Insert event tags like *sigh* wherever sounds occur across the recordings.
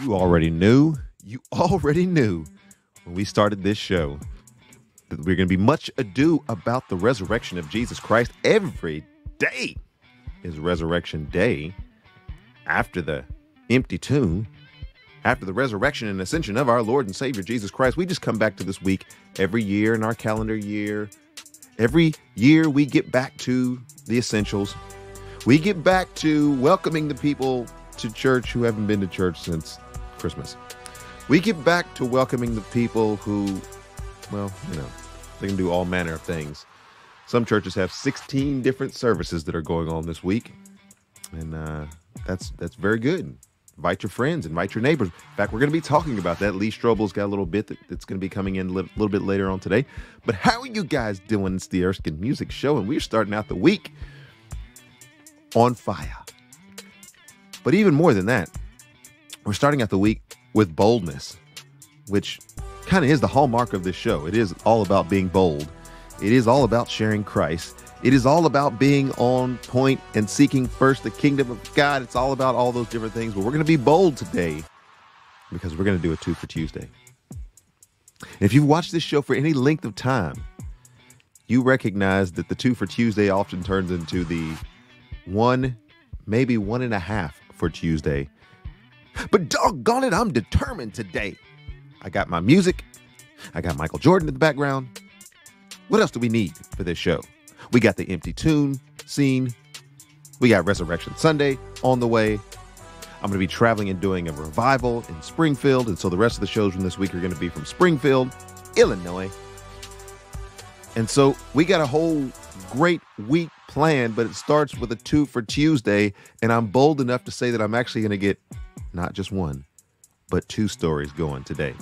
You already knew, you *laughs* already knew when we started this show that we're going to be much ado about the resurrection of Jesus Christ. Every day is Resurrection Day after the empty tomb, after the resurrection and ascension of our Lord and Savior Jesus Christ. We just come back to this week every year in our calendar year. Every year we get back to the essentials. We get back to welcoming the people to church who haven't been to church since Christmas. We get back to welcoming the people who, well, you know, they can do all manner of things. Some churches have 16 different services that are going on this week, and uh, that's that's very good. Invite your friends, invite your neighbors. In fact, we're going to be talking about that. Lee Strobel's got a little bit that, that's going to be coming in a little, little bit later on today. But how are you guys doing? It's the Erskin Music Show, and we're starting out the week on fire. But even more than that, we're starting out the week with boldness, which kind of is the hallmark of this show. It is all about being bold, it is all about sharing Christ. It is all about being on point and seeking first the kingdom of God. It's all about all those different things. But we're going to be bold today because we're going to do a two for Tuesday. If you've watched this show for any length of time, you recognize that the two for Tuesday often turns into the one, maybe one and a half for Tuesday. But doggone it, I'm determined today. I got my music, I got Michael Jordan in the background. What else do we need for this show? We got the empty tomb scene. We got Resurrection Sunday on the way. I'm going to be traveling and doing a revival in Springfield. And so the rest of the shows from this week are going to be from Springfield, Illinois. And so we got a whole great week planned, but it starts with a two for Tuesday. And I'm bold enough to say that I'm actually going to get not just one, but two stories going today.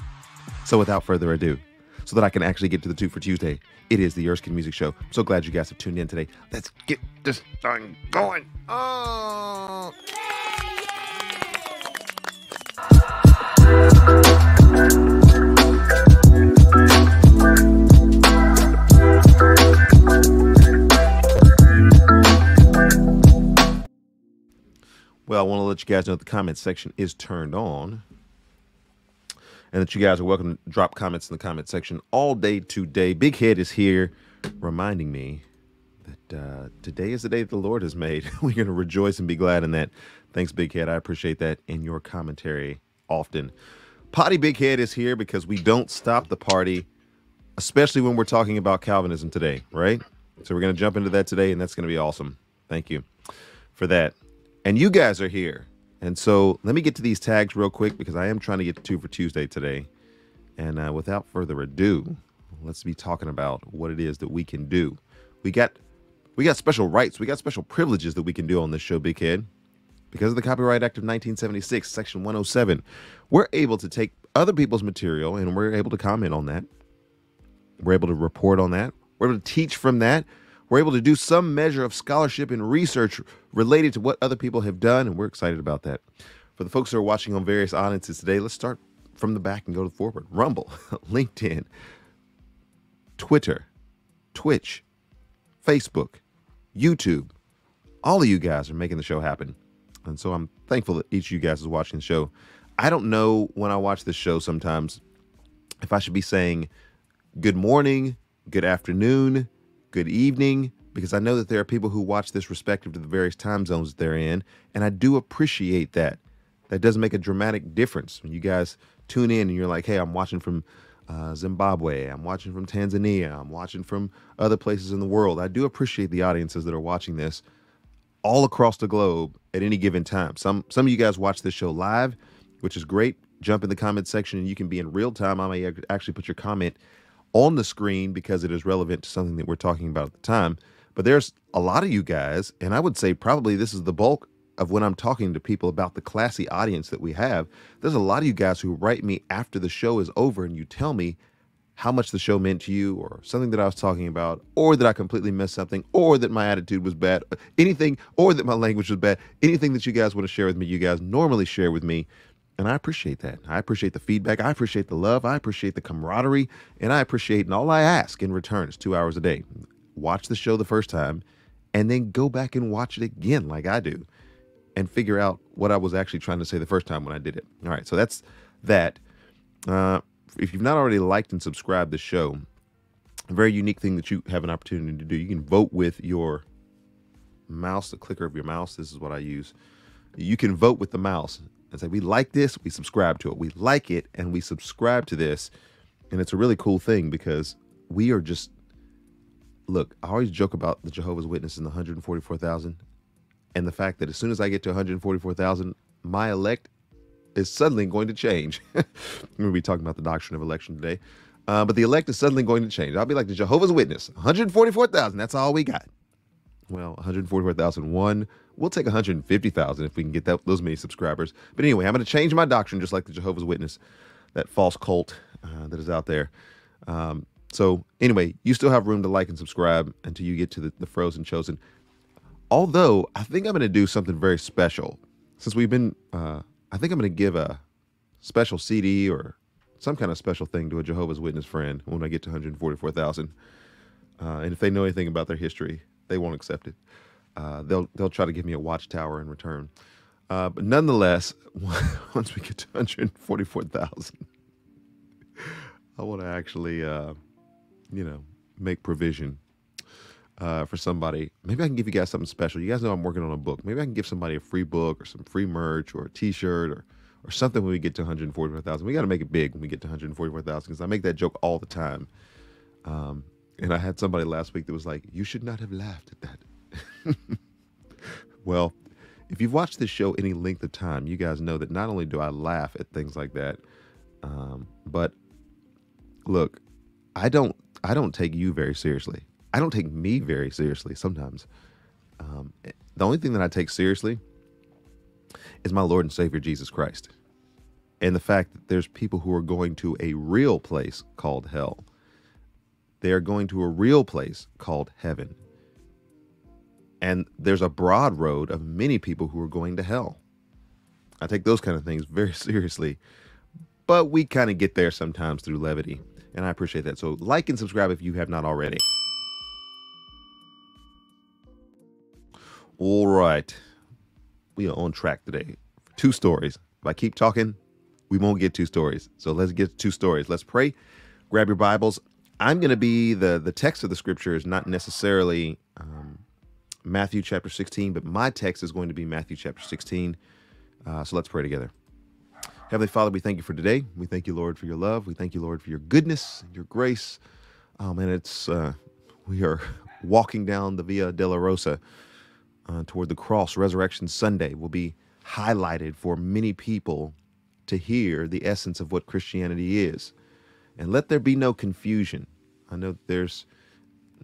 So without further ado, so that I can actually get to the two for Tuesday, it is the Erskin Music Show. I'm so glad you guys have tuned in today. Let's get this thing going. Oh. Well, I want to let you guys know the comment section is turned on and that you guys are welcome to drop comments in the comment section all day today. Big Head is here reminding me that uh, today is the day that the Lord has made. *laughs* We're going to rejoice and be glad in that. Thanks, Big Head. I appreciate that in your commentary often. Potty Big Head is here because we don't stop the party, especially when we're talking about Calvinism today, right? So we're going to jump into that today, and that's going to be awesome. Thank you for that. And you guys are here. And so let me get to these tags real quick because I am trying to get to two for Tuesday today. And uh, without further ado, let's be talking about what it is that we can do. We got we got special rights, we got special privileges that we can do on this show, Big Head. Because of the Copyright Act of 1976, Section 107, we're able to take other people's material and we're able to comment on that. We're able to report on that. We're able to teach from that we're able to do some measure of scholarship and research related to what other people have done, and we're excited about that. For the folks that are watching on various audiences today, let's start from the back and go to the forward. Rumble, *laughs* LinkedIn, Twitter, Twitch, Facebook, YouTube. All of you guys are making the show happen. And so I'm thankful that each of you guys is watching the show. I don't know when I watch this show sometimes if I should be saying good morning, good afternoon, good evening, because I know that there are people who watch this respective to the various time zones they're in, and I do appreciate that. That does make a dramatic difference when you guys tune in and you're like, hey, I'm watching from uh, Zimbabwe, I'm watching from Tanzania, I'm watching from other places in the world. I do appreciate the audiences that are watching this all across the globe at any given time. Some some of you guys watch this show live, which is great. Jump in the comment section and you can be in real time. I may actually put your comment on the screen because it is relevant to something that we're talking about at the time. But there's a lot of you guys, and I would say probably this is the bulk of when I'm talking to people about the classy audience that we have. There's a lot of you guys who write me after the show is over and you tell me how much the show meant to you or something that I was talking about or that I completely missed something or that my attitude was bad, anything, or that my language was bad. Anything that you guys want to share with me, you guys normally share with me and I appreciate that. I appreciate the feedback. I appreciate the love. I appreciate the camaraderie. And I appreciate, and all I ask in return is two hours a day. Watch the show the first time and then go back and watch it again like I do. and figure out what I was actually trying to say the first time when I did it. All right, so that's that. Uh, if you've not already liked and subscribed the show, a very unique thing that you have an opportunity to do. You can vote with your mouse, the clicker of your mouse. This is what I use. You can vote with the mouse and say, We like this, we subscribe to it. We like it, and we subscribe to this. And it's a really cool thing because we are just look, I always joke about the Jehovah's Witnesses and the 144,000 and the fact that as soon as I get to 144,000, my elect is suddenly going to change. We're going to be talking about the doctrine of election today. Uh, but the elect is suddenly going to change. I'll be like the Jehovah's Witness 144,000. That's all we got. Well, 144,001. We'll take 150,000 if we can get that, those many subscribers. But anyway, I'm going to change my doctrine just like the Jehovah's Witness, that false cult uh, that is out there. Um, so anyway, you still have room to like and subscribe until you get to the, the frozen chosen. Although I think I'm going to do something very special since we've been. Uh, I think I'm going to give a special CD or some kind of special thing to a Jehovah's Witness friend when I get to 144,000. Uh, and if they know anything about their history, they won't accept it. Uh, they'll they'll try to give me a watchtower in return. Uh, but nonetheless, *laughs* once we get to 144,000, I want to actually, uh, you know, make provision uh, for somebody. Maybe I can give you guys something special. You guys know I'm working on a book. Maybe I can give somebody a free book or some free merch or a T-shirt or or something when we get to 144,000. We got to make it big when we get to 144,000 because I make that joke all the time. Um, and I had somebody last week that was like, "You should not have laughed at that." *laughs* well, if you've watched this show any length of time, you guys know that not only do I laugh at things like that, um, but look, I don't I don't take you very seriously. I don't take me very seriously sometimes. Um, the only thing that I take seriously is my Lord and Savior Jesus Christ. And the fact that there's people who are going to a real place called hell. They are going to a real place called heaven. And there's a broad road of many people who are going to hell. I take those kind of things very *laughs* seriously, but we kind of get there sometimes through levity. And I appreciate that. So, like and subscribe if you have not already. All right. We are on track today. Two stories. If I keep talking, we won't get two stories. So let's get two stories. Let's pray. Grab your Bibles. I'm going to be the the text of the scripture is not necessarily um, Matthew chapter 16, but my text is going to be Matthew chapter 16. Uh, so let's pray together. Heavenly Father, we thank you for today. We thank you, Lord, for your love. We thank you, Lord, for your goodness, your grace. Um, and it's uh, we are *laughs* walking down the Via Dolorosa uh, toward the cross, Resurrection Sunday, will be highlighted for many people to hear the essence of what Christianity is. And let there be no confusion. I know there's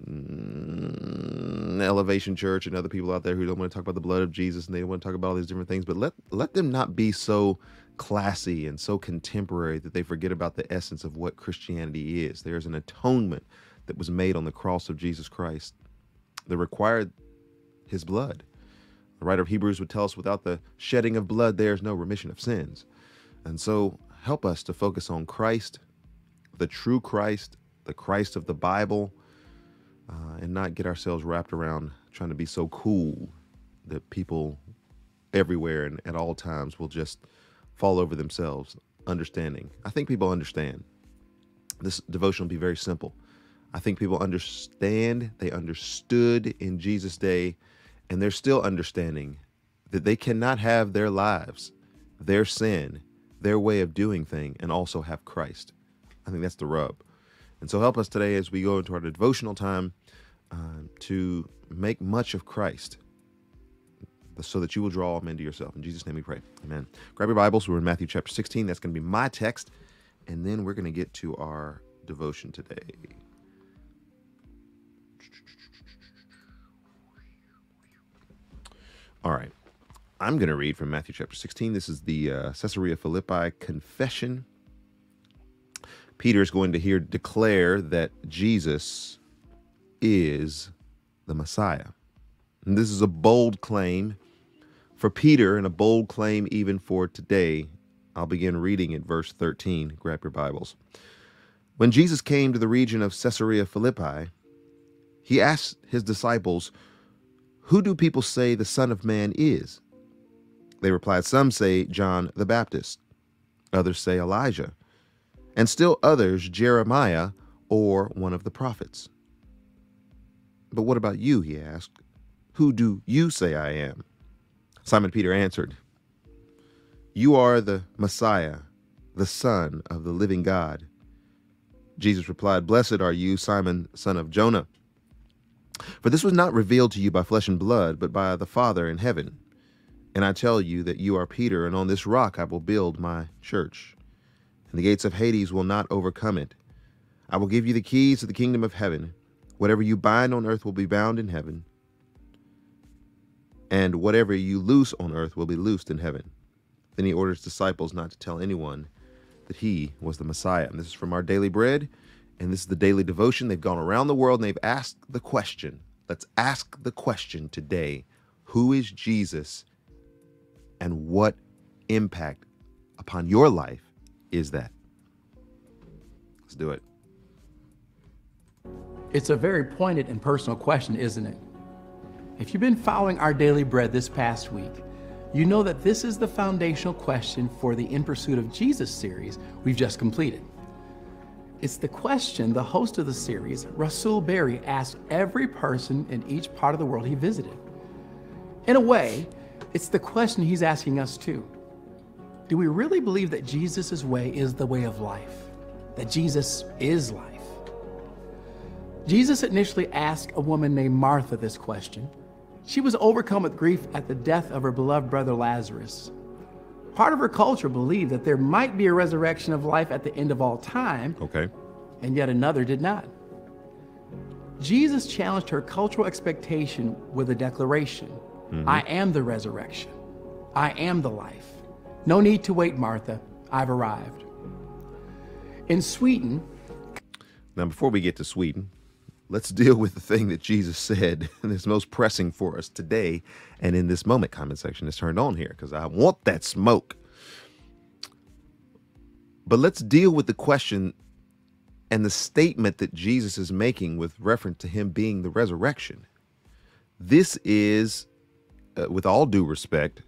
mm, Elevation Church and other people out there who don't want to talk about the blood of Jesus and they want to talk about all these different things, but let let them not be so classy and so contemporary that they forget about the essence of what Christianity is. There's an atonement that was made on the cross of Jesus Christ that required his blood. The writer of Hebrews would tell us without the shedding of blood, there is no remission of sins. And so help us to focus on Christ, the true Christ, the Christ of the Bible, uh, and not get ourselves wrapped around trying to be so cool that people everywhere and at all times will just fall over themselves understanding. I think people understand. This devotion will be very simple. I think people understand, they understood in Jesus' day and they're still understanding that they cannot have their lives, their sin, their way of doing thing, and also have Christ. I think that's the rub. And so help us today as we go into our devotional time uh, to make much of Christ so that you will draw all men to yourself. In Jesus' name we pray. Amen. Grab your Bibles. We're in Matthew chapter 16. That's going to be my text. And then we're going to get to our devotion today. All right. I'm going to read from Matthew chapter 16. This is the uh, Caesarea Philippi confession. Peter is going to here declare that Jesus is the Messiah. And this is a bold claim for Peter and a bold claim even for today. I'll begin reading at verse 13. Grab your Bibles. When Jesus came to the region of Caesarea Philippi, he asked his disciples, who do people say the Son of Man is? They replied, Some say John the Baptist, others say Elijah, and still others Jeremiah or one of the prophets. But what about you? He asked. Who do you say I am? Simon Peter answered, You are the Messiah, the Son of the living God. Jesus replied, Blessed are you, Simon, son of Jonah. For this was not revealed to you by flesh and blood, but by the Father in heaven. And I tell you that you are Peter, and on this rock I will build my church. And the gates of Hades will not overcome it. I will give you the keys to the kingdom of heaven. Whatever you bind on earth will be bound in heaven, and whatever you loose on earth will be loosed in heaven. Then he orders disciples not to tell anyone that he was the Messiah. And this is from our daily bread, and this is the daily devotion. They've gone around the world and they've asked the question. Let's ask the question today Who is Jesus, and what impact upon your life is that? Let's do it. It's a very pointed and personal question, isn't it? If you've been following our daily bread this past week, you know that this is the foundational question for the In Pursuit of Jesus series we've just completed. It's the question the host of the series, Rasool Berry, asked every person in each part of the world he visited. In a way, it's the question he's asking us too. Do we really believe that Jesus' way is the way of life? That Jesus is life? Jesus initially asked a woman named Martha this question. She was overcome with grief at the death of her beloved brother Lazarus. Part of her culture believed that there might be a resurrection of life at the end of all time. Okay. And yet another did not. Jesus challenged her cultural expectation with a declaration mm-hmm. I am the resurrection. I am the life. No need to wait, Martha. I've arrived. In Sweden. Now, before we get to Sweden, let's deal with the thing that Jesus said *laughs* that's most pressing for us today and in this moment. Comment section is turned on here because I want that smoke. But let's deal with the question and the statement that Jesus is making with reference to him being the resurrection. This is, uh, with all due respect,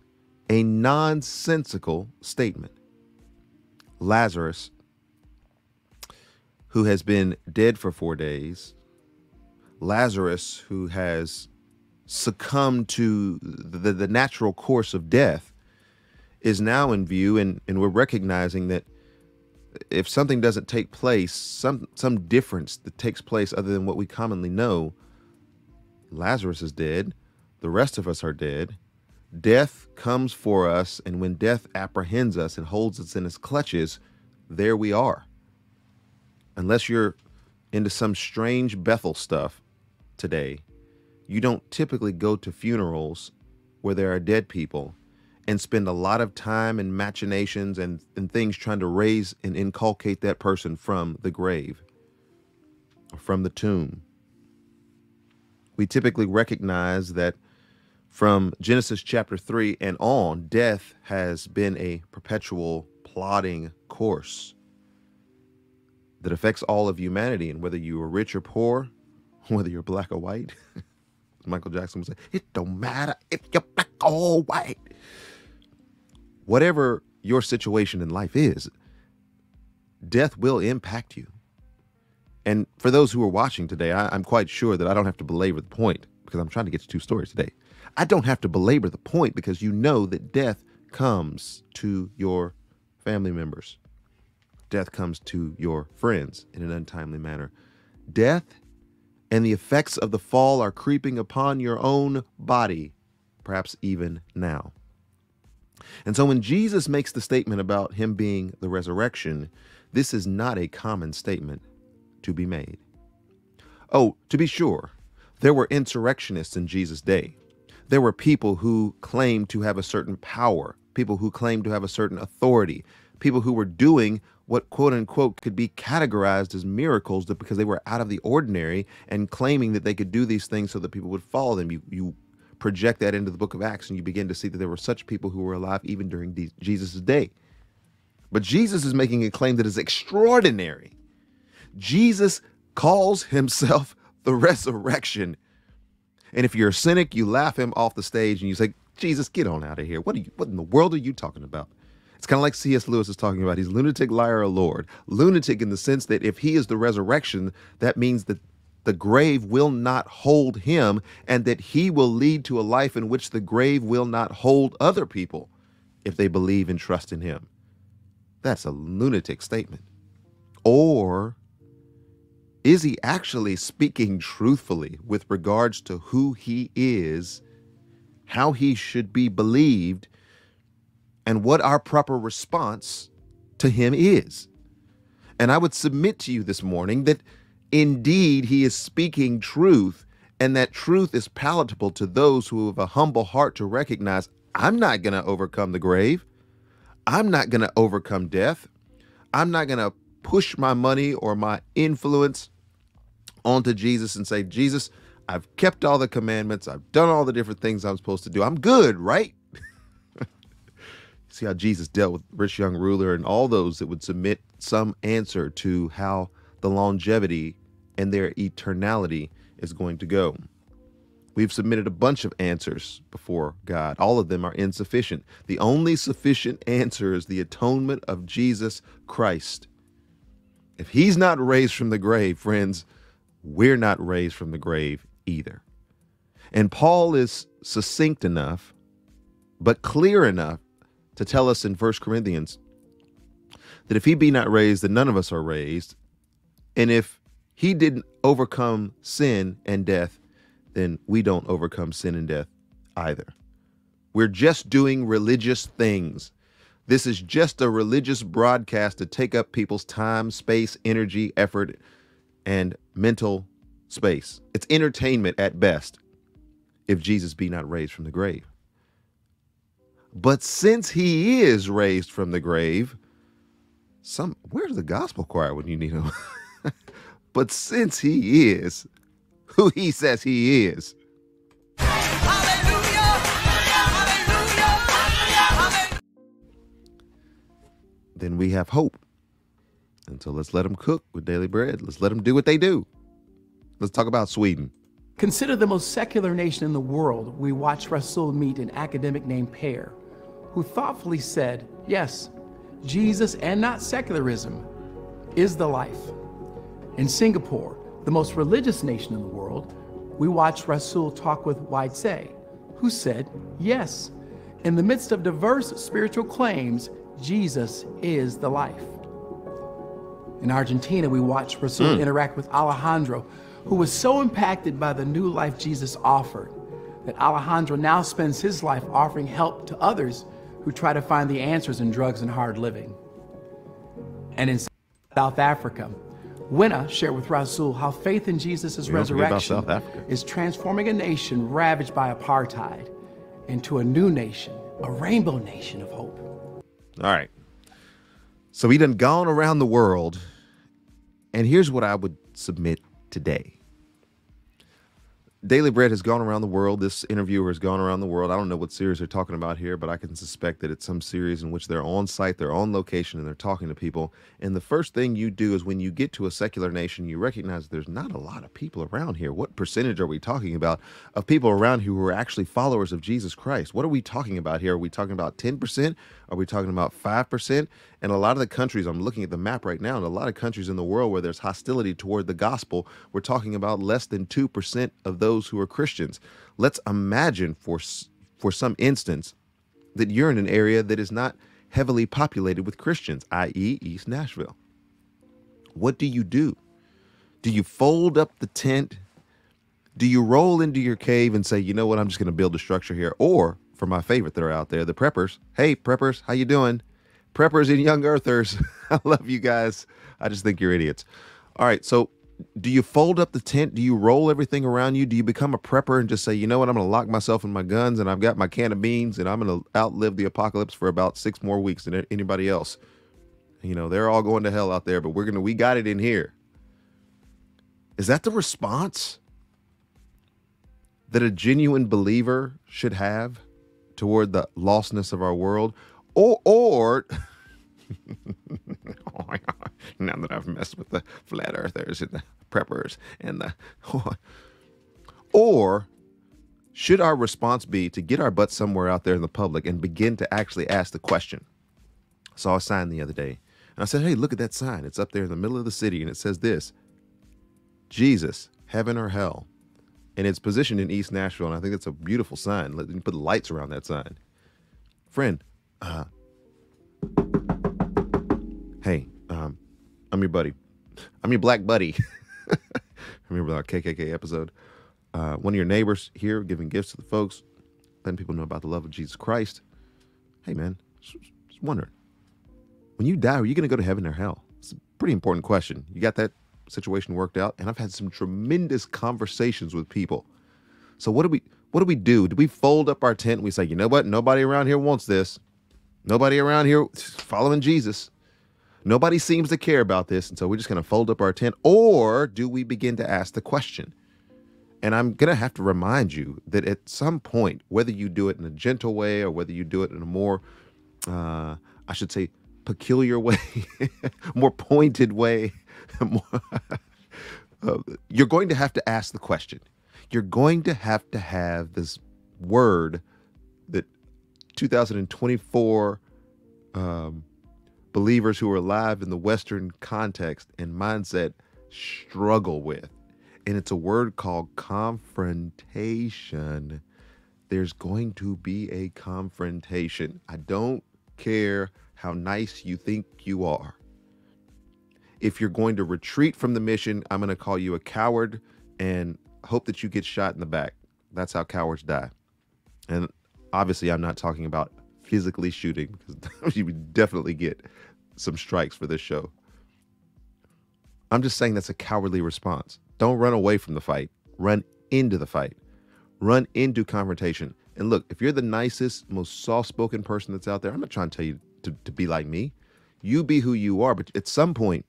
a nonsensical statement. Lazarus, who has been dead for four days, Lazarus, who has succumbed to the, the natural course of death, is now in view, and, and we're recognizing that if something doesn't take place, some some difference that takes place other than what we commonly know, Lazarus is dead, the rest of us are dead. Death comes for us, and when death apprehends us and holds us in its clutches, there we are. Unless you're into some strange Bethel stuff, today, you don't typically go to funerals where there are dead people and spend a lot of time and machinations and, and things trying to raise and inculcate that person from the grave or from the tomb. We typically recognize that from Genesis chapter 3 and on, death has been a perpetual plodding course that affects all of humanity. And whether you are rich or poor, *laughs* whether you're black or white. *laughs* Michael Jackson would say, it don't matter if you're black or white. Whatever your situation in life is, death will impact you. And for those who are watching today, I, am quite sure that I don't have to belabor the point because I'm trying to get to two stories today. I don't have to belabor the point because you know that death comes to your family members. Death comes to your friends in an untimely manner. Death and the effects of the fall are creeping upon your own body, perhaps even now. And so when Jesus makes the statement about him being the resurrection, this is not a common statement to be made. Oh, to be sure, there were insurrectionists in Jesus' day. There were people who claimed to have a certain power, people who claimed to have a certain authority, people who were doing what quote unquote could be categorized as miracles because they were out of the ordinary and claiming that they could do these things so that people would follow them. You, you project that into the book of Acts and you begin to see that there were such people who were alive even during Jesus' day. But Jesus is making a claim that is extraordinary. Jesus calls himself the resurrection. And if you're a cynic, you laugh him off the stage and you say, Jesus, get on out of here. What are you what in the world are you talking about? It's kind of like C.S. Lewis is talking about. He's lunatic, liar, or Lord. Lunatic in the sense that if he is the resurrection, that means that the grave will not hold him and that he will lead to a life in which the grave will not hold other people if they believe and trust in him. That's a lunatic statement. Or is he actually speaking truthfully with regards to who he is, how he should be believed, and what our proper response to him is? And I would submit to you this morning that indeed he is speaking truth, and that truth is palatable to those who have a humble heart to recognize I'm not going to overcome the grave. I'm not going to overcome death. I'm not going to push my money or my influence onto Jesus and say, Jesus, I've kept all the commandments. I've done all the different things I'm supposed to do. I'm good, right? *laughs* See how Jesus dealt with rich young ruler and all those that would submit some answer to how the longevity and their eternality is going to go. We've submitted a bunch of answers before God. All of them are insufficient. The only sufficient answer is the atonement of Jesus Christ. If he's not raised from the grave, friends, we're not raised from the grave either. And Paul is succinct enough, but clear enough to tell us in 1 Corinthians that if he be not raised, then none of us are raised. And if he didn't overcome sin and death, then we don't overcome sin and death either. We're just doing religious things. This is just a religious broadcast to take up people's time, space, energy, effort, and mental space. It's entertainment at best if Jesus be not raised from the grave. But since he is raised from the grave, some where's the gospel choir when you need him? *laughs* but since he is who he says he is, then we have hope. And so let's let them cook with daily bread. Let's let them do what they do. Let's talk about Sweden. Consider the most secular nation in the world. We watched Rasool meet an academic named Per, who thoughtfully said, Yes, Jesus and not secularism is the life. In Singapore, the most religious nation in the world, we watched Rasool talk with Wai Tse, who said, Yes, in the midst of diverse spiritual claims, Jesus is the life. In Argentina, we watched Rasool mm. interact with Alejandro, who was so impacted by the new life Jesus offered that Alejandro now spends his life offering help to others who try to find the answers in drugs and hard living. And in South Africa, Winna shared with Rasool how faith in Jesus' resurrection is transforming a nation ravaged by apartheid into a new nation, a rainbow nation of hope. All right. So he done gone around the world, and here's what I would submit today. Daily Bread has gone around the world. This interviewer has gone around the world. I don't know what series they're talking about here, but I can suspect that it's some series in which they're on site, they're on location, and they're talking to people. And the first thing you do is when you get to a secular nation, you recognize there's not a lot of people around here. What percentage are we talking about of people around who are actually followers of Jesus Christ? What are we talking about here? Are we talking about 10%? Are we talking about 5%? And a lot of the countries, I'm looking at the map right now, and a lot of countries in the world where there's hostility toward the gospel, we're talking about less than 2% of those who are Christians. Let's imagine for, for some instance that you're in an area that is not heavily populated with Christians, i.e., East Nashville. What do you do? Do you fold up the tent? Do you roll into your cave and say, you know what, I'm just going to build a structure here? Or, for my favorite that are out there, the preppers, hey, preppers, how you doing? preppers and young earthers. *laughs* I love you guys. I just think you're idiots. All right. So, do you fold up the tent? Do you roll everything around you? Do you become a prepper and just say, you know what, I'm going to lock myself in my guns and I've got my can of beans and I'm going to outlive the apocalypse for about six more weeks than anybody else? You know, they're all going to hell out there, but we're going to, we got it in here. Is that the response that a genuine believer should have toward the lostness of our world? or *laughs* oh, or *laughs* now that I've messed with the flat earthers and the preppers and the *laughs* or should our response be to get our butts somewhere out there in the public and begin to actually ask the question? I saw a sign the other day and I said, Hey, look at that sign. It's up there in the middle of the city and it says this Jesus, heaven or hell. And it's positioned in East Nashville. And I think it's a beautiful sign. Let me put lights around that sign. Friend, uh, hey, I'm your buddy. I'm your black buddy. *laughs* Remember our KKK episode? Uh, one of your neighbors here giving gifts to the folks, letting people know about the love of Jesus Christ. Hey, man, just, just wondering when you die, are you going to go to heaven or hell? It's a pretty important question. You got that situation worked out, and I've had some tremendous conversations with people. So what do we what do we do? Do we fold up our tent and we say, you know what? Nobody around here wants this. Nobody around here following Jesus. Nobody seems to care about this, and so we're just going to fold up our tent. Or do we begin to ask the question? And I'm going to have to remind you that at some point, whether you do it in a gentle way or whether you do it in a more, uh, I should say, peculiar *laughs* way, more pointed way, *laughs* more, uh, you're going to have to ask the question. You're going to have to have this word that 2024 um, believers who are alive in the Western context and mindset struggle with. And it's a word called confrontation. There's going to be a confrontation. I don't care how nice you think you are. If you're going to retreat from the mission, I'm going to call you a coward and hope that you get shot in the back. That's how cowards die. And obviously, I'm not talking about physically shooting because *laughs* you would definitely get some strikes for this show. I'm just saying that's a cowardly response. Don't run away from the fight, run into the fight, run into confrontation. And look, if you're the nicest, most soft spoken person that's out there, I'm not trying to tell you to, to be like me. You be who you are, but at some point,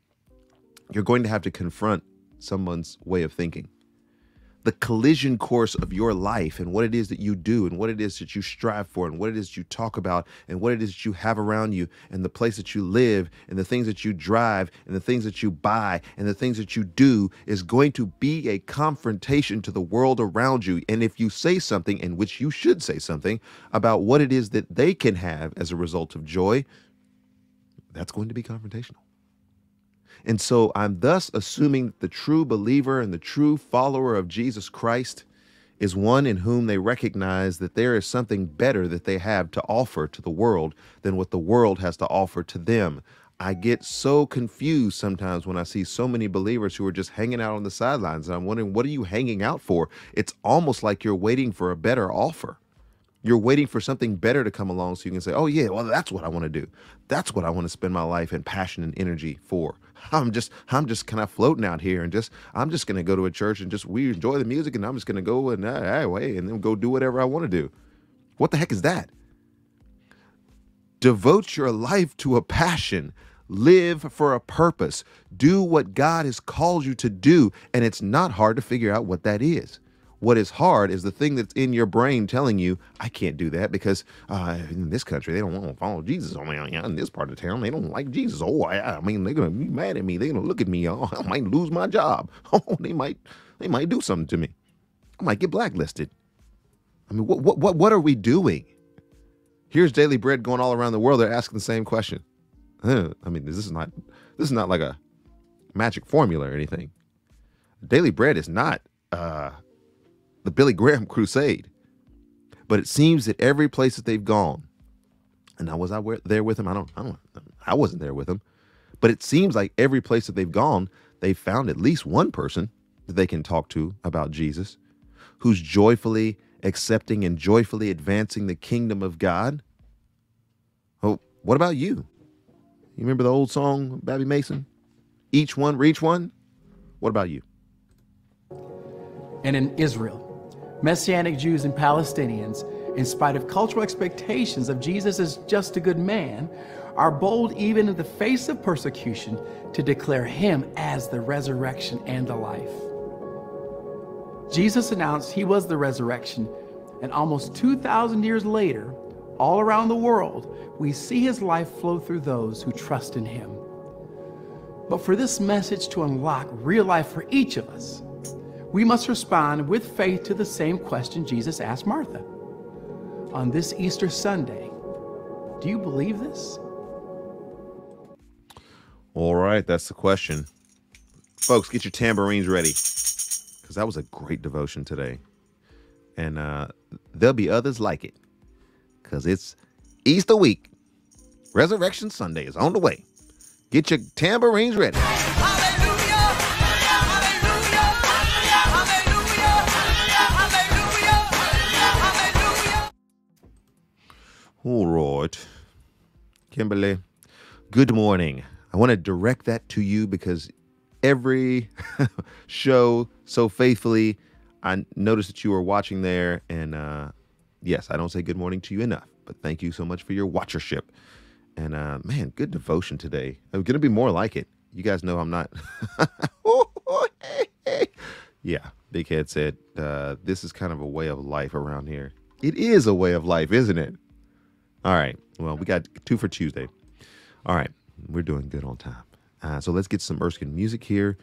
you're going to have to confront someone's way of thinking. The collision course of your life and what it is that you do and what it is that you strive for and what it is you talk about and what it is that you have around you and the place that you live and the things that you drive and the things that you buy and the things that you do is going to be a confrontation to the world around you. And if you say something, in which you should say something about what it is that they can have as a result of joy, that's going to be confrontational. And so I'm thus assuming that the true believer and the true follower of Jesus Christ is one in whom they recognize that there is something better that they have to offer to the world than what the world has to offer to them. I get so confused sometimes when I see so many believers who are just hanging out on the sidelines. And I'm wondering, what are you hanging out for? It's almost like you're waiting for a better offer. You're waiting for something better to come along so you can say, oh, yeah, well, that's what I want to do. That's what I want to spend my life and passion and energy for. I'm just I'm just kind of floating out here and just I'm just gonna go to a church and just we enjoy the music and I'm just gonna go and uh, anyway and then go do whatever I want to do. What the heck is that? Devote your life to a passion. Live for a purpose. Do what God has called you to do. And it's not hard to figure out what that is. What is hard is the thing that's in your brain telling you, I can't do that because uh, in this country, they don't want to follow Jesus. I mean, in this part of town, they don't like Jesus. Oh, I, I mean, they're going to be mad at me. They're going to look at me. *laughs* Oh, I might lose my job. *laughs* Oh, they might, they might do something to me. I might get blacklisted. I mean, what, what, what, what are we doing? Here's Daily Bread going all around the world. They're asking the same question. I mean, this is not, this is not like a magic formula or anything. Daily Bread is not uh, the Billy Graham *laughs* crusade. But it seems that every place that they've gone, and I was I there with him. I don't, I don't, I wasn't there with him, but it seems like every place that they've gone, they've found at least one person that they can talk to about Jesus, who's joyfully accepting and joyfully advancing the kingdom of God. Oh, what about you? You remember the old song, Babbie Mason? Each one, reach one. What about you? And in Israel, Messianic Jews and Palestinians, in spite of cultural expectations of Jesus as just a good man, are bold even in the face of persecution to declare him as the resurrection and the life. Jesus announced he was the resurrection, and almost 2,000 years later, all around the world, we see his life flow through those who trust in him. But for this message to unlock real life for each of us, we must respond with faith to the same question Jesus asked Martha. On this Easter Sunday, do you believe this? All right, that's the question. Folks, get your tambourines ready because that was a great devotion today. And uh, there'll be others like it because it's Easter week. Resurrection Sunday is on the way. Get your tambourines ready. All right. Kimberly, good morning. I want to direct that to you because every *laughs* show so faithfully, I noticed that you were watching there. And uh, yes, I don't say good morning to you enough, but thank you so much for your watchership. And uh, man, good devotion today. I'm going to be more like it. You guys know I'm not. *laughs* yeah, Big Head said, uh, this is kind of a way of life around here. It is a way of life, isn't it? All right. Well, we got two for Tuesday. All right. We're doing good on time. Uh, so let's get some Erskin music here.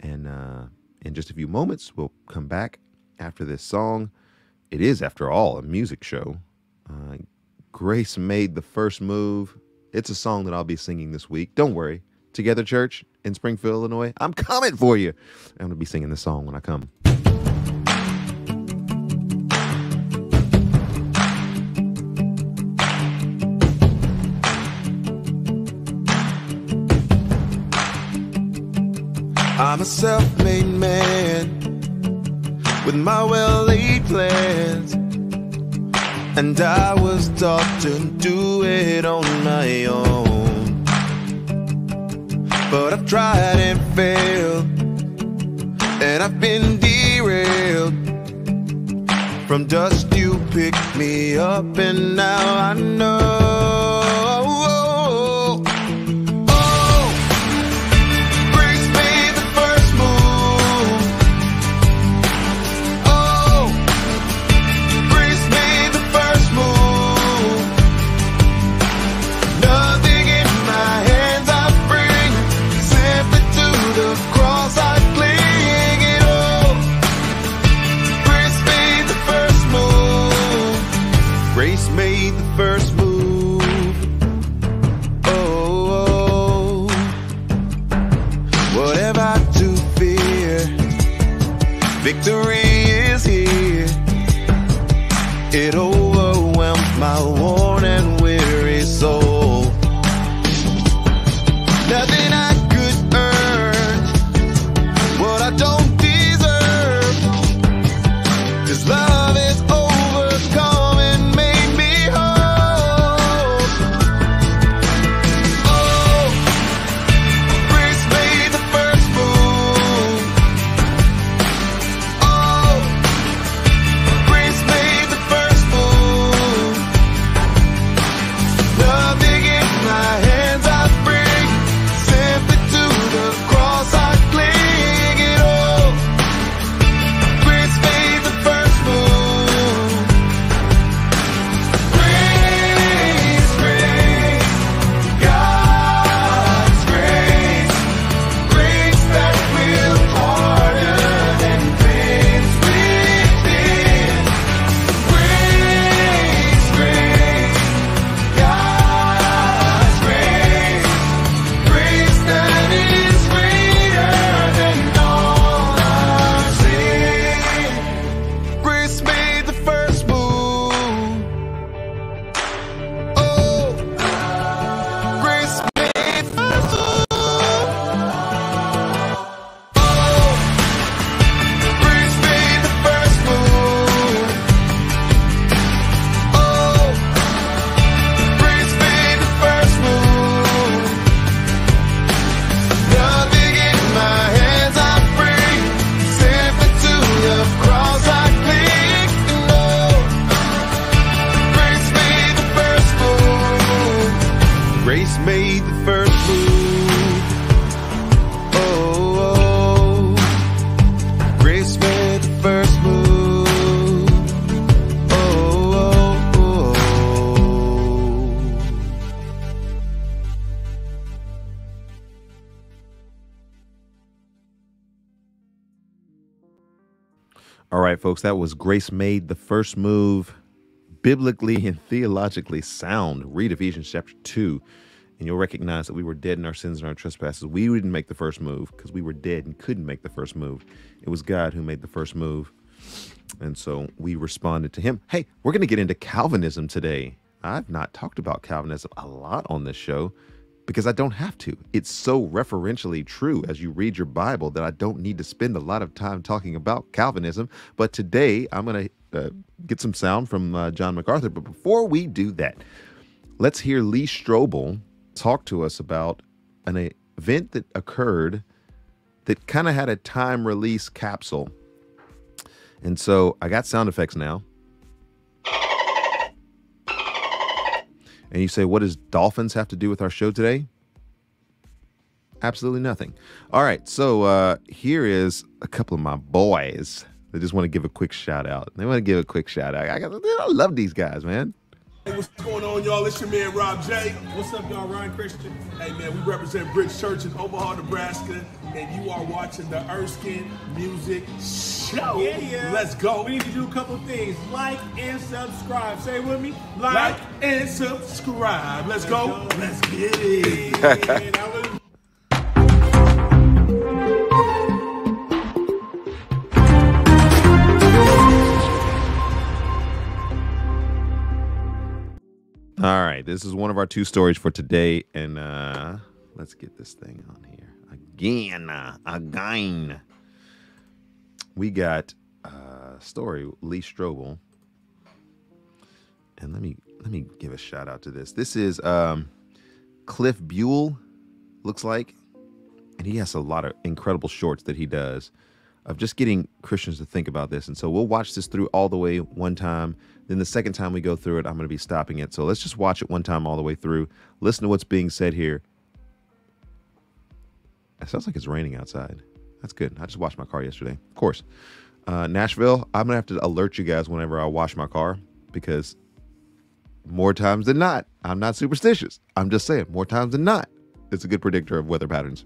And uh, in just a few moments, we'll come back after this song. It is, after all, a music show. Uh, Grace made the first move. It's a song that I'll be singing this week. Don't worry. Together Church in Springfield, Illinois. I'm coming for you. I'm going to be singing this song when I come. I'm a self-made man with my well-laid plans. And I was taught to do it on my own. But I've tried and failed. And I've been derailed. From dust you picked me up and now I know. Folks, that was Grace Made the First Move, biblically and theologically sound. Read Ephesians chapter 2, and you'll recognize that we were dead in our sins and our trespasses. We didn't make the first move because we were dead and couldn't make the first move. It was God who made the first move. And so we responded to him. Hey, we're going to get into Calvinism today. I've not talked about Calvinism a lot on this show because I don't have to. It's so referentially true as you read your Bible that I don't need to spend a lot of time talking about Calvinism. But today I'm going to uh, get some sound from uh, John MacArthur. But before we do that, let's hear Lee Strobel talk to us about an event that occurred that kind of had a time release capsule. And so I got sound effects now. And you say, what does dolphins have to do with our show today? Absolutely nothing. All right, so uh, here is a couple of my boys. They just want to give a quick shout out. They want to give a quick shout out. I, I love these guys, man. Hey, what's going on, y'all? It's your man Rob J. What's up, y'all? Ryan Christian. Hey, man, we represent Bridge Church in Omaha, Nebraska, and you are watching the Erskin Music Show. Yeah, yeah. Let's go. We need to do a couple things. Like and subscribe. Say it with me. like and subscribe. Let's go. go. Let's get it. This is one of our two stories for today, and uh, let's get this thing on here again. Uh, again, we got a story Lee Strobel, and let me let me give a shout out to this. This is um, Cliff Buell, looks like, and he has a lot of incredible shorts that he does of just getting Christians to think about this. And so we'll watch this through all the way one time. Then the second time we go through it, I'm going to be stopping it. So let's just watch it one time all the way through. Listen to what's being said here. It sounds like it's raining outside. That's good. I just washed my car yesterday. Of course. Uh, Nashville, I'm going to have to alert you guys whenever I wash my car because more times than not, I'm not superstitious. I'm just saying, more times than not, it's a good predictor of weather patterns.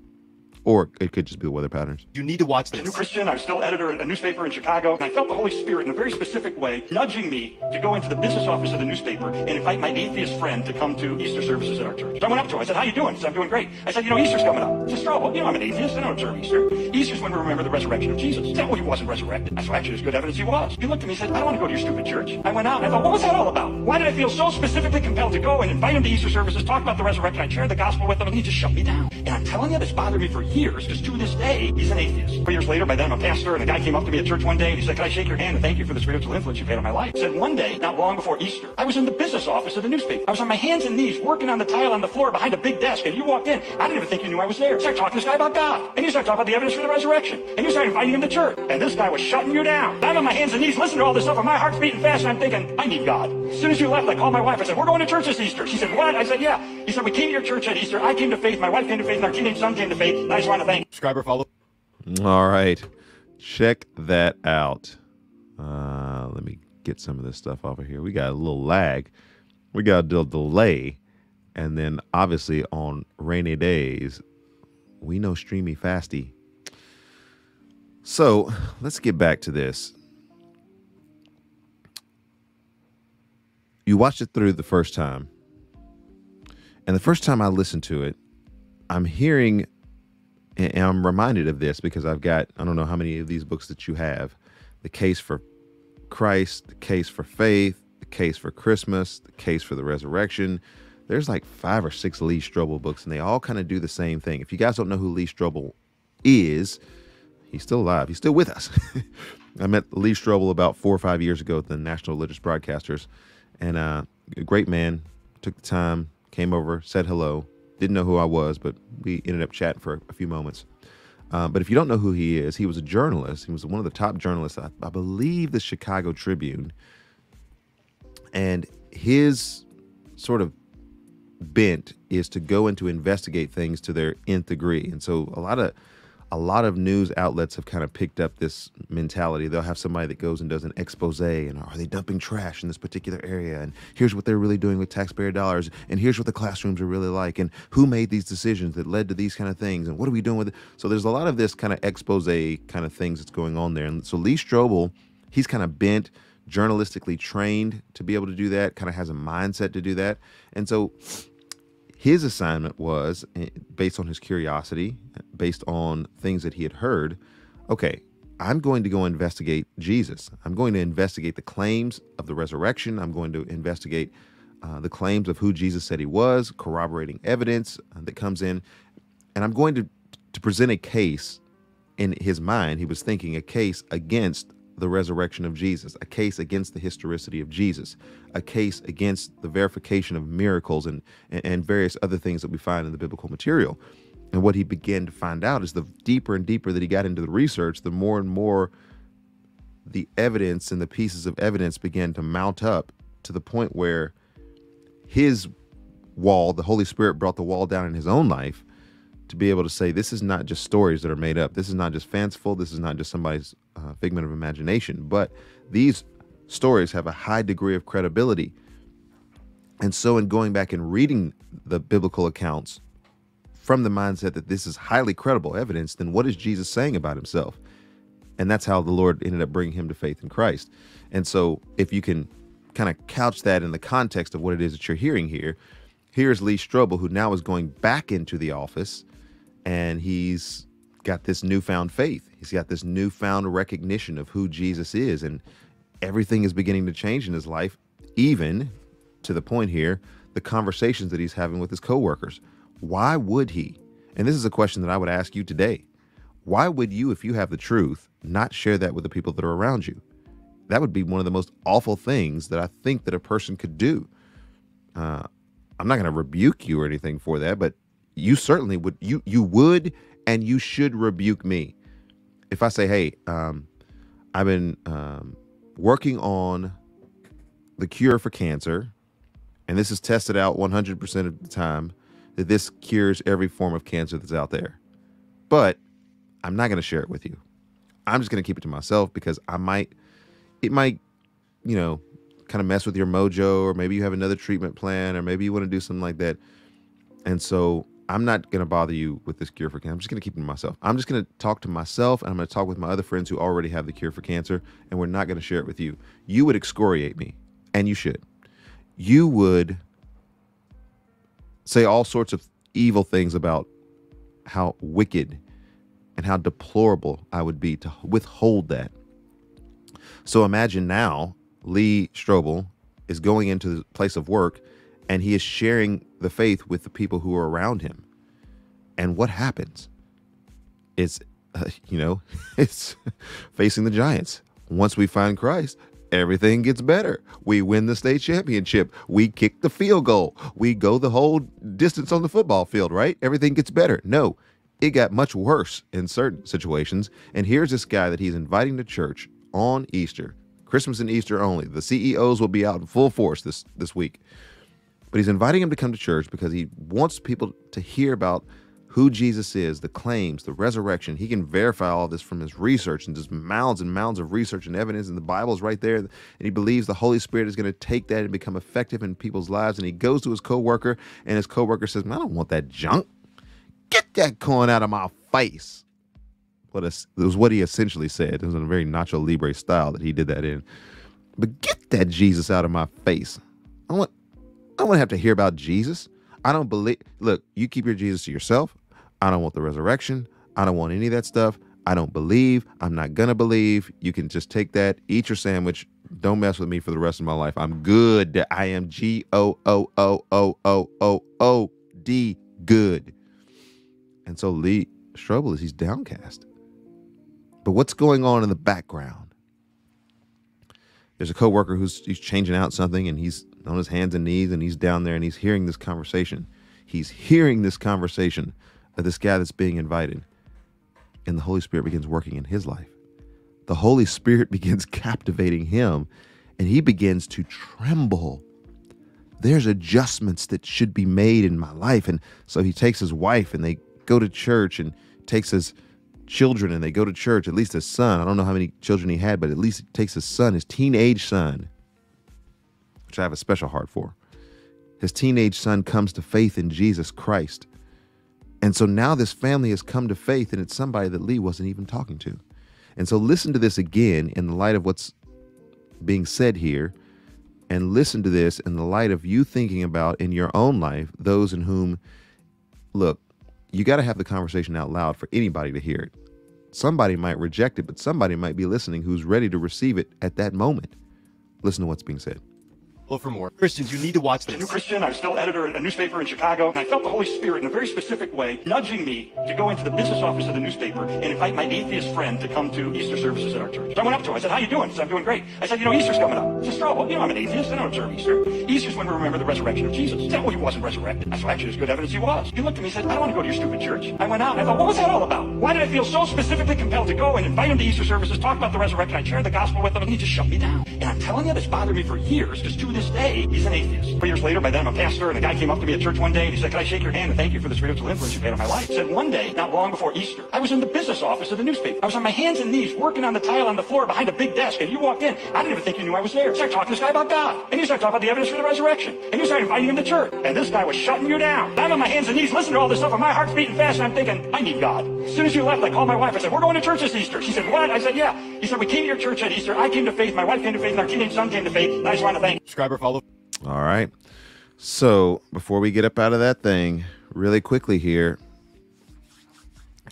Or it could just be the weather patterns. You need to watch this. a new this. Christian, I was still editor at a newspaper in Chicago, and I felt the Holy Spirit in a very specific way nudging me to go into the business office of the newspaper and invite my atheist friend to come to Easter services at our church. So I went up to him. I said, how are you doing? He said, I'm doing great. I said, you know, Easter's coming up. He said, oh, Strobel, you know I'm an atheist. I don't observe Easter. Easter's when we remember the resurrection of Jesus. He said, well, he wasn't resurrected. I said, actually, there's good evidence he was. He looked at me and said, I don't want to go to your stupid church. I went out and I thought, what was that all about? Why did I feel so specifically compelled to go and invite him to Easter services, talk about the resurrection? I shared the gospel with him, and he just shut me down. And I'm telling you, this bothered me for years, because to this day, he's an atheist. Four years later, by then I'm a pastor, and a guy came up to me at church one day, and he said, can I shake your hand and thank you for the spiritual influence you've had on my life? He said, one day, not long before Easter, I was in the business office of the newspaper. I was on my hands and knees, working on the tile on the floor behind a big desk, and you walked in. I didn't even think you knew I was there. Started talking to this guy about God, and you started talking about the evidence for the resurrection, and you started inviting him to church, and this guy was shutting you down. I'm on my hands and knees, listening to all this stuff, and my heart's beating fast, and I'm thinking, I need God. As soon as you left, I called my wife. I said, we're going to church this Easter. She said, what? I said, yeah. He said, we came to your church at Easter. I came to faith. My wife came to faith, and our teenage son came to faith. And I want to thank Subscriber, follow. All right. Check that out. Uh, let me get some of this stuff off of here. We got a little lag. We got a little delay. And then obviously on rainy days, we know streamy fasty. So let's get back to this. You watched it through the first time. And the first time I listened to it, I'm hearing and I'm reminded of this because I've got I don't know how many of these books that you have. The case for Christ, the case for faith, the case for Christmas, the case for the resurrection. There's like five or six Lee Strobel books, and they all kind of do the same thing. If you guys don't know who Lee Strobel is, he's still alive. He's still with us. *laughs* I met Lee Strobel about four or five years ago at the National Religious Broadcasters, and uh, a great man. Took the time, came over, said hello. Didn't know who I was, but we ended up chatting for a few moments. Uh, but if you don't know who he is, he was a journalist. He was one of the top journalists, I, I believe, the Chicago Tribune. And his sort of bent is to go and to investigate things to their nth degree. And so a lot of a lot of news outlets have kind of picked up this mentality. They'll have somebody that goes and does an expose and are they dumping trash in this particular area? And here's what they're really doing with taxpayer dollars. And here's what the classrooms are really like. And who made these decisions that led to these kind of things? And what are we doing with it? So there's a lot of this kind of expose kind of things that's going on there. And so Lee Strobel he's kind of bent, journalistically trained to be able to do that, kind of has a mindset to do that. And so his assignment was eh, based on his curiosity, based on things that he had heard. Okay, I'm going to go investigate Jesus. I'm going to investigate the claims of the resurrection. I'm going to investigate uh, the claims of who Jesus said he was, corroborating evidence uh, that comes in, and I'm going to to present a case in his mind. He was thinking a case against the resurrection of Jesus, a case against the historicity of Jesus, a case against the verification of miracles and, and, and various other things that we find in the biblical material. And what he began to find out is the deeper and deeper that he got into the research, the more and more the evidence and the pieces of evidence began to mount up to the point where his wall, the Holy Spirit brought the wall down in his own life to be able to say, this is not just stories that are made up. This is not just fanciful. This is not just somebody's uh, figment of imagination, but these stories have a high degree of credibility. And so, in going back and reading the biblical accounts from the mindset that this is highly credible evidence, then what is Jesus saying about himself? And that's how the Lord ended up bringing him to faith in Christ. And so, if you can kind of couch that in the context of what it is that you're hearing here, here's Lee Strobel, who now is going back into the office and he's got this newfound faith. He's got this newfound recognition of who Jesus is, and everything is beginning to change in his life, even to the point here, the conversations that he's having with his coworkers. Why would he? And this is a question that I would ask you today. Why would you, if you have the truth, not share that with the people that are around you? That would be one of the most awful things that I think that a person could do. Uh, I'm not going to rebuke you or anything for that, but you certainly would you you would and you should rebuke me if I say, "Hey, um, I've been um, working on the cure for cancer, and this is tested out 100% of the time that this cures every form of cancer that's out there, but I'm not going to share it with you. I'm just going to keep it to myself because I might, it might, you know, kind of mess with your mojo, or maybe you have another treatment plan, or maybe you want to do something like that, and so I'm not going to bother you with this cure for cancer. I'm just going to keep it to myself. I'm just going to talk to myself and I'm going to talk with my other friends who already have the cure for cancer, and we're not going to share it with you. You would excoriate me, and you should. You would say all sorts of evil things about how wicked and how deplorable I would be to withhold that. So imagine now Lee Strobel is going into the place of work and he is sharing the faith with the people who are around him. And what happens? It's, uh, you know, *laughs* it's facing the Giants. Once we find Christ, everything gets better. We win the state championship. We kick the field goal. We go the whole distance on the football field, right? Everything gets better. No, it got much worse in certain situations. And here's this guy that he's inviting to church on Easter, Christmas and Easter only. The CEOs will be out in full force this this week. But he's inviting him to come to church because he wants people to hear about who Jesus is, the claims, the resurrection. He can verify all this from his research and just mounds and mounds of research and evidence, and the Bible's right there. And he believes the Holy Spirit is going to take that and become effective in people's lives. And he goes to his coworker, and his coworker says, "Man, I don't want that junk. Get that coin out of my face." What a, it was what he essentially said. It was in a very Nacho Libre style that he did that in. But get that Jesus out of my face. I want I don't want to have to hear about Jesus. I don't believe. Look, you keep your Jesus to yourself. I don't want the resurrection. I don't want any of that stuff. I don't believe. I'm not gonna believe. You can just take that, eat your sandwich. Don't mess with me for the rest of my life. I'm good. I am G O O O O O O O D good. And so Lee Strobel is he's downcast. But what's going on in the background? There's a coworker who's he's changing out something and he's on his hands and knees and he's down there and he's hearing this conversation. He's hearing this conversation this guy that's being invited. And the Holy Spirit begins working in his life. The Holy Spirit *laughs* begins captivating him and he begins to tremble. There's adjustments that should be made in my life. And so he takes his wife and they go to church and takes his children and they go to church, at least his son. I don't know how many children he had, but at least he takes his son, his teenage son, which I have a special heart for. His teenage son comes to faith in Jesus Christ. And so now this family has come to faith, and it's somebody that Lee wasn't even talking to. And so listen to this again in the light of what's being said here and listen to this in the light of you thinking about in your own life those in whom, look, you got to have the conversation out loud for anybody to hear it. Somebody might reject it, but somebody might be listening who's ready to receive it at that moment. Listen to what's being said. Well, for more Christians, you need to watch a new. Christian. I was still editor at a newspaper in Chicago, and I felt the Holy Spirit in a very specific way nudging me to go into the business office of the newspaper and invite my atheist friend to come to Easter services at our church. So I went up to him. I said, "How you doing?" He said, "I'm doing great." I said, "You know, Easter's coming up." Said, "Oh, well, you know, I'm an atheist. I don't observe Easter. Easter's when we remember the resurrection of Jesus." He said, "Oh, he wasn't resurrected." Said, "Actually, there's good evidence he was." He looked at me and said, "I don't want to go to your stupid church." I went out and I thought, "What was that all about? Why did I feel so specifically compelled to go and invite him to Easter services, talk about the resurrection? I shared the gospel with him, and he just shut me down." And I'm telling you, this bothered me for years because to this day, he's an atheist. Three years later, by then I'm a pastor, and a guy came up to me at church one day and he said, Can I shake your hand and thank you for the spiritual influence you've had on my life? He said, One day, not long before Easter, I was in the business office of the newspaper. I was on my hands and knees working on the tile on the floor behind a big desk, and you walked in. I didn't even think you knew I was there. You started talking to this guy about God, and you started talking about the evidence for the resurrection, and you started inviting him to church, and this guy was shutting you down. I'm on my hands and knees listening to all this stuff, and my heart's beating fast, and I'm thinking, I need God. As soon as you left, I called my wife. I said, We're going to church this Easter. She said, What? I said, Yeah. He said, We came to your church at Easter. I came to faith. My wife came to faith, and our teenage son came to faith. And I just want to thank. Subscribe or follow. All right. So before we get up out of that thing, really quickly here,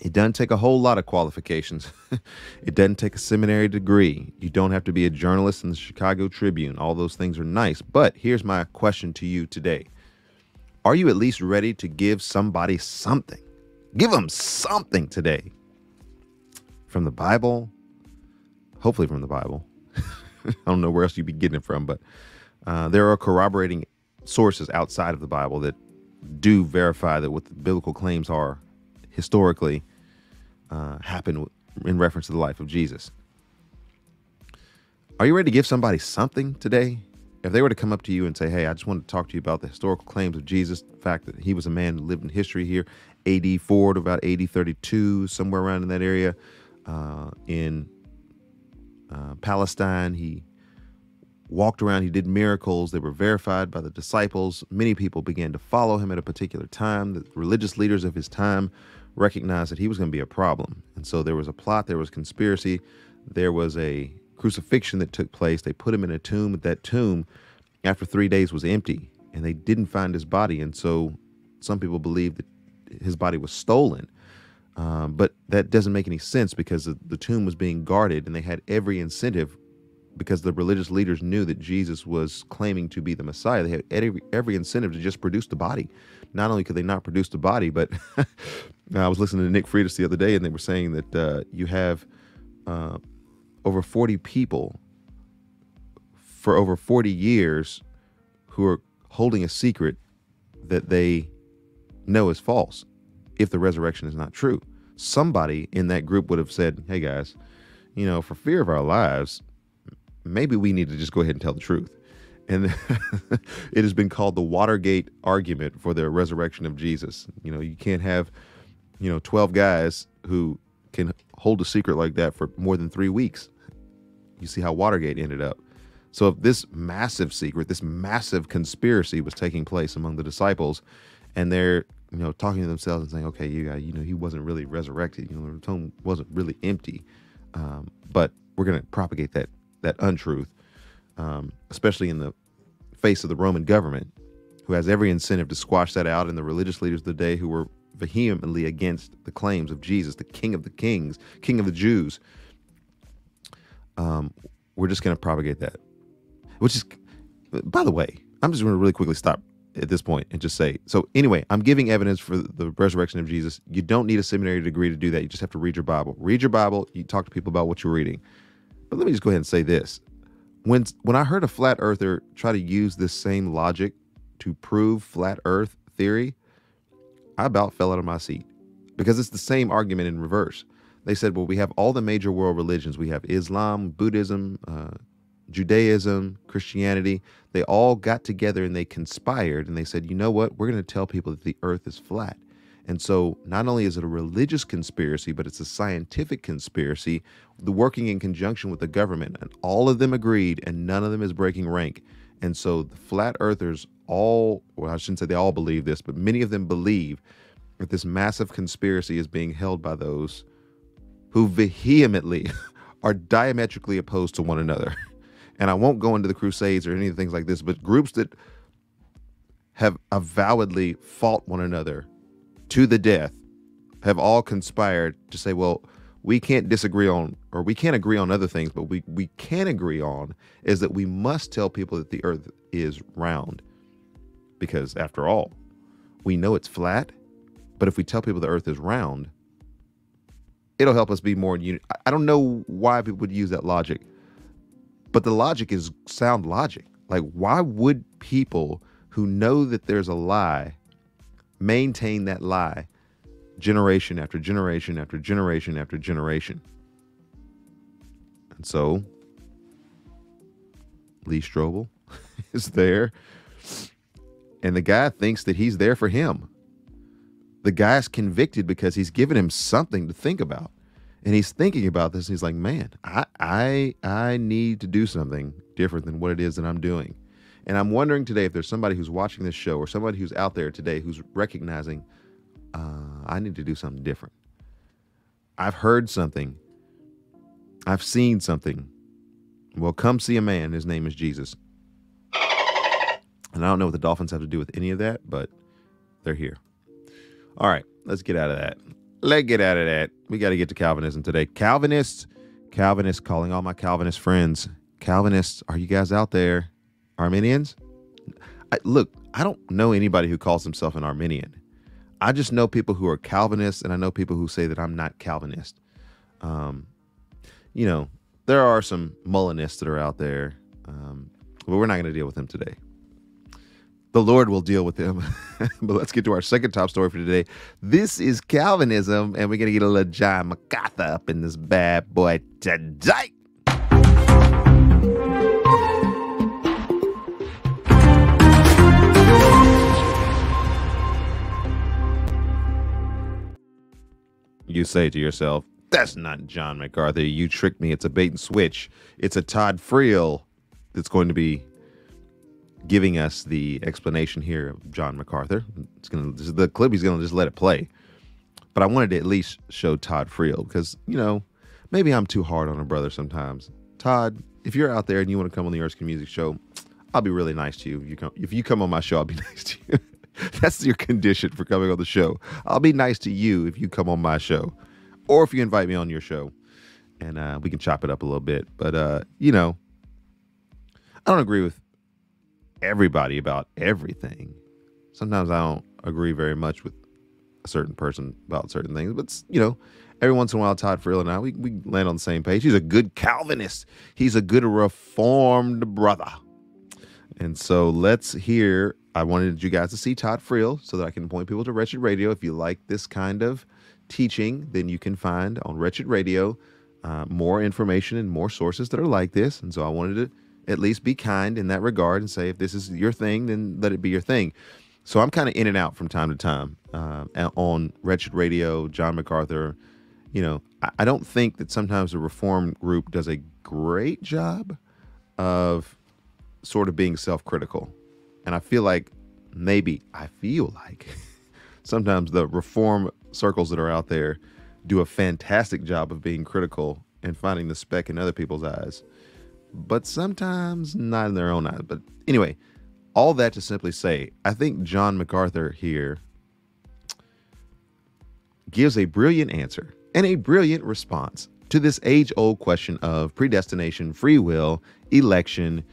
it doesn't take a whole lot of qualifications. *laughs* it doesn't take a seminary degree. You don't have to be a journalist in the Chicago Tribune. All those things are nice. But here's my question to you today Are you at least ready to give somebody something? Give them something today from the Bible, hopefully from the Bible. *laughs* I don't know where else you'd be getting it from, but uh, there are corroborating sources outside of the Bible that do verify that what the biblical claims are historically uh, happened in reference to the life of Jesus. Are you ready to give somebody something today? If they were to come up to you and say, Hey, I just want to talk to you about the historical claims of Jesus, the fact that he was a man who lived in history here, AD 4 to about AD 32, somewhere around in that area, uh, in uh, Palestine. He walked around, he did miracles. They were verified by the disciples. Many people began to follow him at a particular time. The religious leaders of his time recognized that he was going to be a problem. And so there was a plot, there was conspiracy, there was a crucifixion that took place. They put him in a tomb. That tomb, after three days, was empty, and they didn't find his body. And so some people believe that his body was stolen. Um, but that doesn't make any sense because the, the tomb was being guarded, and they had every incentive because the religious leaders knew that Jesus was claiming to be the Messiah. They had every, every incentive to just produce the body. Not only could they not produce the body, but *laughs* I was listening to Nick Freitas the other day, and they were saying that uh, you have uh, over 40 people for over 40 years who are holding a secret that they know is false if the resurrection is not true. Somebody in that group would have said, Hey guys, you know, for fear of our lives, maybe we need to just go ahead and tell the truth. And *laughs* it has been called the Watergate argument for the resurrection of Jesus. You know, you can't have, you know, 12 guys who can hold a secret like that for more than three weeks. You see how Watergate ended up. So if this massive secret, this massive conspiracy was taking place among the disciples, and they're you know talking to themselves and saying, okay, you you know he wasn't really resurrected, you know the tomb wasn't really empty, um, but we're going to propagate that that untruth, um, especially in the face of the Roman government, who has every incentive to squash that out, and the religious leaders of the day who were vehemently against the claims of Jesus, the King of the Kings, King of the Jews. Um, we're just going to propagate that, which is, by the way, I'm just going to really quickly stop at this point and just say so anyway i'm giving evidence for the resurrection of jesus. You don't need a seminary degree to do that. You just have to read your bible. Read your bible. You talk to people about what you're reading but let me just go ahead and say this when when i heard a flat earther try to use this same logic to prove flat earth theory i about fell out of my seat because it's the same argument in reverse they said well we have all the major world religions we have islam buddhism uh, Judaism, Christianity, they all got together and they conspired and they said, you know what? We're going to tell people that the earth is flat. And so not only is it a religious conspiracy, but it's a scientific conspiracy, the working in conjunction with the government. And all of them agreed, and none of them is breaking rank. And so the flat earthers all, well, I shouldn't say they all believe this, but many of them believe that this massive conspiracy is being held by those who vehemently *laughs* are diametrically opposed to one another. and I won't go into the Crusades or any of the things like this, but groups that have avowedly fought one another to the death have all conspired to say, well, we can't disagree on or we can't agree on other things, but we, we can agree on is that we must tell people that the earth is round. Because after all, we know it's flat, but if we tell people the earth is round, it'll help us be more in unity. I don't know why people would use that logic, but the logic is sound logic. Like, why would people who know that there's a lie maintain that lie generation after generation after generation after generation? And so, Lee Strobel *laughs* is there, and the guy thinks that he's there for him. The guy's convicted because he's given him something to think about and he's thinking about this. And he's like, man, I, I, I need to do something different than what it is that I'm doing. And I'm wondering today if there's somebody who's watching this show or somebody who's out there today who's recognizing, uh, I need to do something different. I've heard something. I've seen something. Well, come see a man. His name is Jesus. And I don't know what the Dolphins have to do with any of that, but they're here. All right, let's get out of that. Let's get out of that. We got to get to Calvinism today. Calvinists, Calvinists, calling all my Calvinist friends. Calvinists, are you guys out there? Arminians? I, look, I don't know anybody who calls himself an Arminian. I just know people who are Calvinists, and I know people who say that I'm not Calvinist. Um, you know, there are some Molinists that are out there, um, but we're not going to deal with them today the Lord will deal with them. *laughs* but let's get to our second top story for today. This is Calvinism, and we're going to get a little John MacArthur up in this bad boy today. You say to yourself, that's not John MacArthur. You tricked me. It's a bait and switch. It's a Todd Friel that's going to be giving us the explanation here of John MacArthur. It's gonna the clip. He's gonna just let it play. But I wanted to at least show Todd Friel because you know maybe I'm too hard on a brother sometimes. Todd, if you're out there and you want to come on the Erskin Music Show, I'll be really nice to you. If you come, if you come on my show, I'll be *laughs* nice to you. That's your condition for coming on the show. I'll be nice to you if you come on my show, or if you invite me on your show, and uh, we can chop it up a little bit. But uh, you know, I don't agree with everybody about everything. Sometimes I don't agree very much with a certain person about certain things, but you know, every once in a while, Todd Friel and I, we, we land on the same page. He's a good Calvinist. He's a good reformed brother. And so let's hear. I wanted you guys to see Todd Friel so that I can point people to Wretched Radio. If you like this kind of teaching, then you can find on Wretched Radio uh, more information and more sources that are like this. And so I wanted to at least be kind in that regard and say, if this is your thing, then let it be your thing. So I'm kind of in and out from time to time uh, on Wretched Radio, John MacArthur. You know, I, I don't think that sometimes the Reform group does a great job of sort of being self critical. And I feel like maybe, I feel like *laughs* sometimes the Reform circles that are out there do a fantastic job of being critical and finding the speck in other people's eyes but sometimes not in their own eyes. But anyway, all that to simply say, I think John MacArthur here gives a brilliant answer and a brilliant response to this age old question of predestination, free will, election,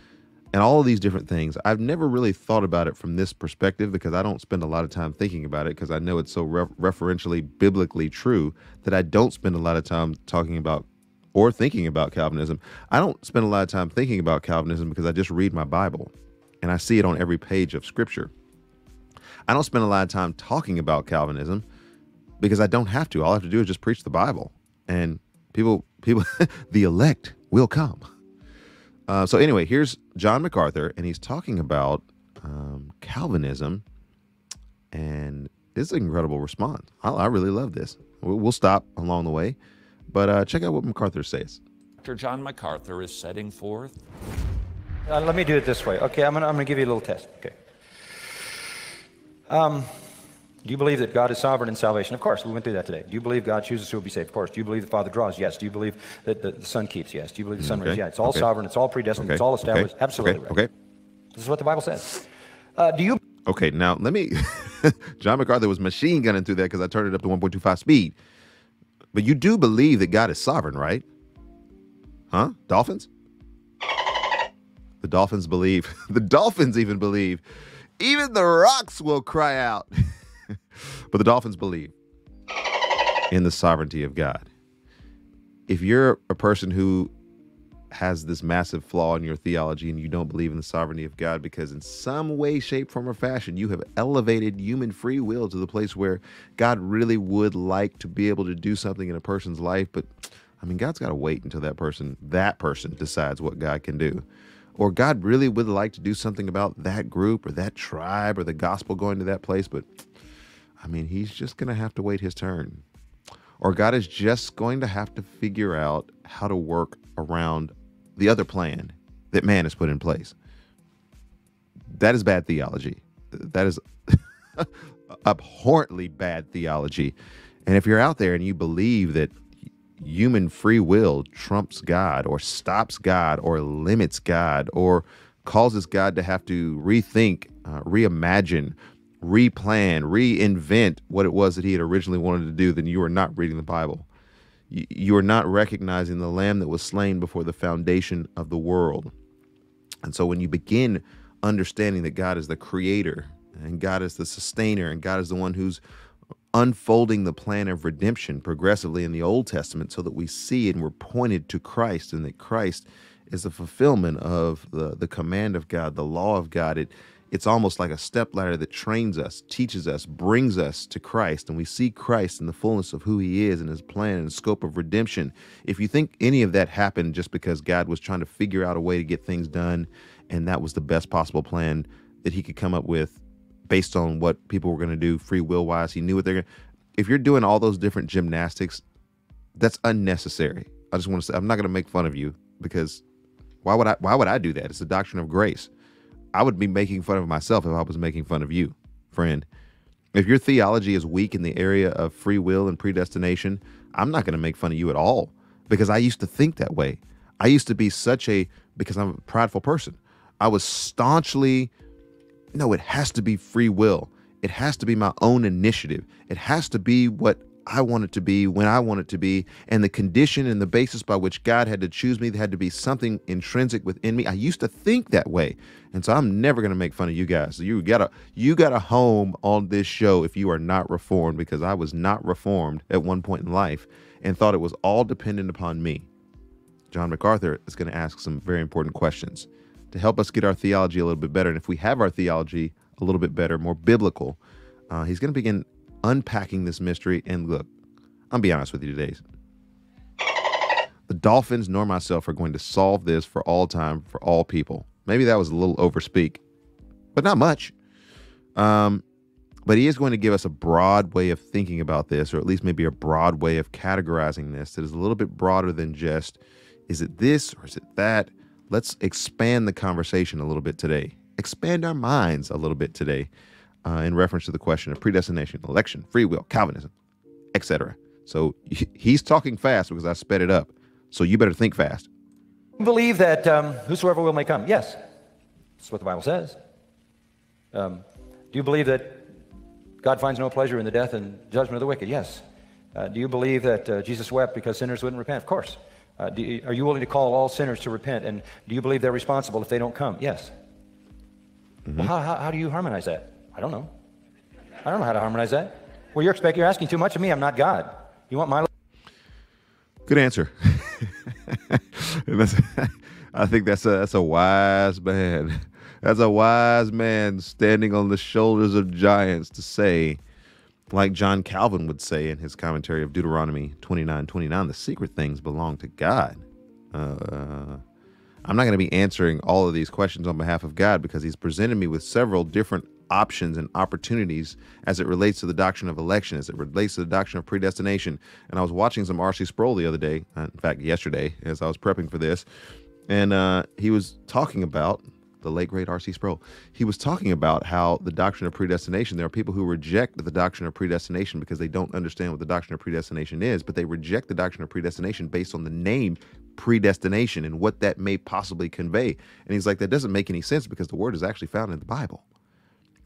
and all of these different things. I've never really thought about it from this perspective because I don't spend a lot of time thinking about it because I know it's so re- referentially biblically true that I don't spend a lot of time talking about or thinking about Calvinism. I don't spend a lot of time thinking about Calvinism because I just read my Bible and I see it on every page of Scripture. I don't spend a lot of time talking about Calvinism because I don't have to. All I have to do is just preach the Bible, and people, people, *laughs* the elect will come. Uh, so anyway, here's John MacArthur, and he's talking about um, Calvinism, and it's an incredible response. I, I really love this. We'll, we'll stop along the way but uh, check out what MacArthur says. Dr. John MacArthur is setting forth. Uh, let me do it this way. Okay, I'm gonna, I'm gonna give you a little test. Okay. Um, Do you believe that God is sovereign in salvation? Of course, we went through that today. Do you believe God chooses who will be saved? Of course. Do you believe the Father draws? Yes. Do you believe that the, Son keeps? Yes. Do you believe the Son Okay, reigns? Yeah. It's all okay. sovereign. It's all predestined. Okay, It's all okay, established. Absolutely okay, right. okay. This is what the Bible says. Uh, do you Okay, now let me. *laughs* John MacArthur was machine gunning through that because I turned it up to 1.25 speed. But you do believe that God is sovereign, right? Huh? Dolphins? The Dolphins believe. *laughs* The Dolphins even believe. Even the rocks will cry out. *laughs* *laughs* but the Dolphins believe in the sovereignty of God. If you're a person who has this massive flaw in your theology and you don't believe in the sovereignty of God because in some way, shape, form, or fashion you have elevated human free will to the place where God really would like to be able to do something in a person's life, but I mean God's got to wait until that person that person decides what God can do. Or God really would like to do something about that group or that tribe or the gospel going to that place, but I mean he's just going to have to wait his turn or God is just going to have to figure out how to work around the other plan that man has put in place. That is bad theology. That is *laughs* abhorrently bad theology. And if you're out there and you believe that human free will trumps God or stops God or limits God or causes God to have to rethink, uh, reimagine, replan, reinvent what it was that he had originally wanted to do, then you are not reading the Bible. You, are not recognizing the lamb that was slain before the foundation of the world. And so when you begin understanding that God is the creator and God is the sustainer and God is the one who's unfolding the plan of redemption progressively in the Old Testament so that we see and we're pointed to Christ and that Christ is the fulfillment of the, the command of God, the law of God. It it's almost like a stepladder that trains us, teaches us, brings us to Christ, and we see Christ in the fullness of who he is and his plan and scope of redemption. If you think any of that happened just because God was trying to figure out a way to get things done and that was the best possible plan that he could come up with based on what people were going to do free will wise, he knew what they're going to if you're doing all those different gymnastics, that's unnecessary. I just want to say I'm not going to make fun of you because why would I why would I do that? It's the doctrine of grace. I would be making fun of myself if I was making fun of you, friend. If your theology is weak in the area of free will and predestination, I'm not going to make fun of you at all because I used to think that way. I used to be such a because I'm a prideful person. I was staunchly no, it has to be free will. It has to be my own initiative. It has to be what I want it to be when I want it to be. And the condition and the basis by which God had to choose me, had to be something intrinsic within me. I used to think that way. And so I'm never gonna make fun of you guys. You got a you got a home on this show if you are not reformed, because I was not reformed at one point in life and thought it was all dependent upon me. John MacArthur is going to ask some very important questions to help us get our theology a little bit better. And if we have our theology a little bit better, more biblical, uh, he's going to begin unpacking this mystery. And look, I'm be honest with you today. The Dolphins nor myself are going to solve this for all time, for all people. Maybe that was a little overspeak, but not much. Um, but he is going to give us a broad way of thinking about this, or at least maybe a broad way of categorizing this that is a little bit broader than just is it this or is it that? Let's expand the conversation a little bit today. Expand our minds a little bit today uh, in reference to the question of predestination, election, free will, Calvinism, etc. So he's talking fast because I sped it up. So you better think fast. believe that um, whosoever will may come? Yes. That's what the Bible says. Um, do you believe that God finds no pleasure in the death and judgment of the wicked? Yes. Uh, do you believe that uh, Jesus wept because sinners wouldn't repent? Of course. Uh, do you, are you willing to call all sinners to repent? And do you believe they're responsible if they don't come? Yes. Well, how, how, how do you harmonize that? I don't know. I don't know how to harmonize that. Well, you're expecting, you're asking too much of me. I'm not God. You want my Good answer. *laughs* I think that's a that's a wise man. That's a wise man standing on the shoulders of giants to say, like John Calvin would say in his commentary of Deuteronomy 29, 29, the secret things belong to God. Uh, I'm not going to be answering all of these questions on behalf of God because he's presented me with several different options and opportunities as it relates to the doctrine of election, as it relates to the doctrine of predestination. And I was watching some R.C. Sproul the other day, uh, in fact, yesterday, as I was prepping for this, and uh, he was talking about the late great R.C. Sproul. He was talking about how the doctrine of predestination. There are people who reject the doctrine of predestination because they don't understand what the doctrine of predestination is, but they reject the doctrine of predestination based on the name predestination and what that may possibly convey. And he's like, that doesn't make any sense because the word is actually found in the Bible.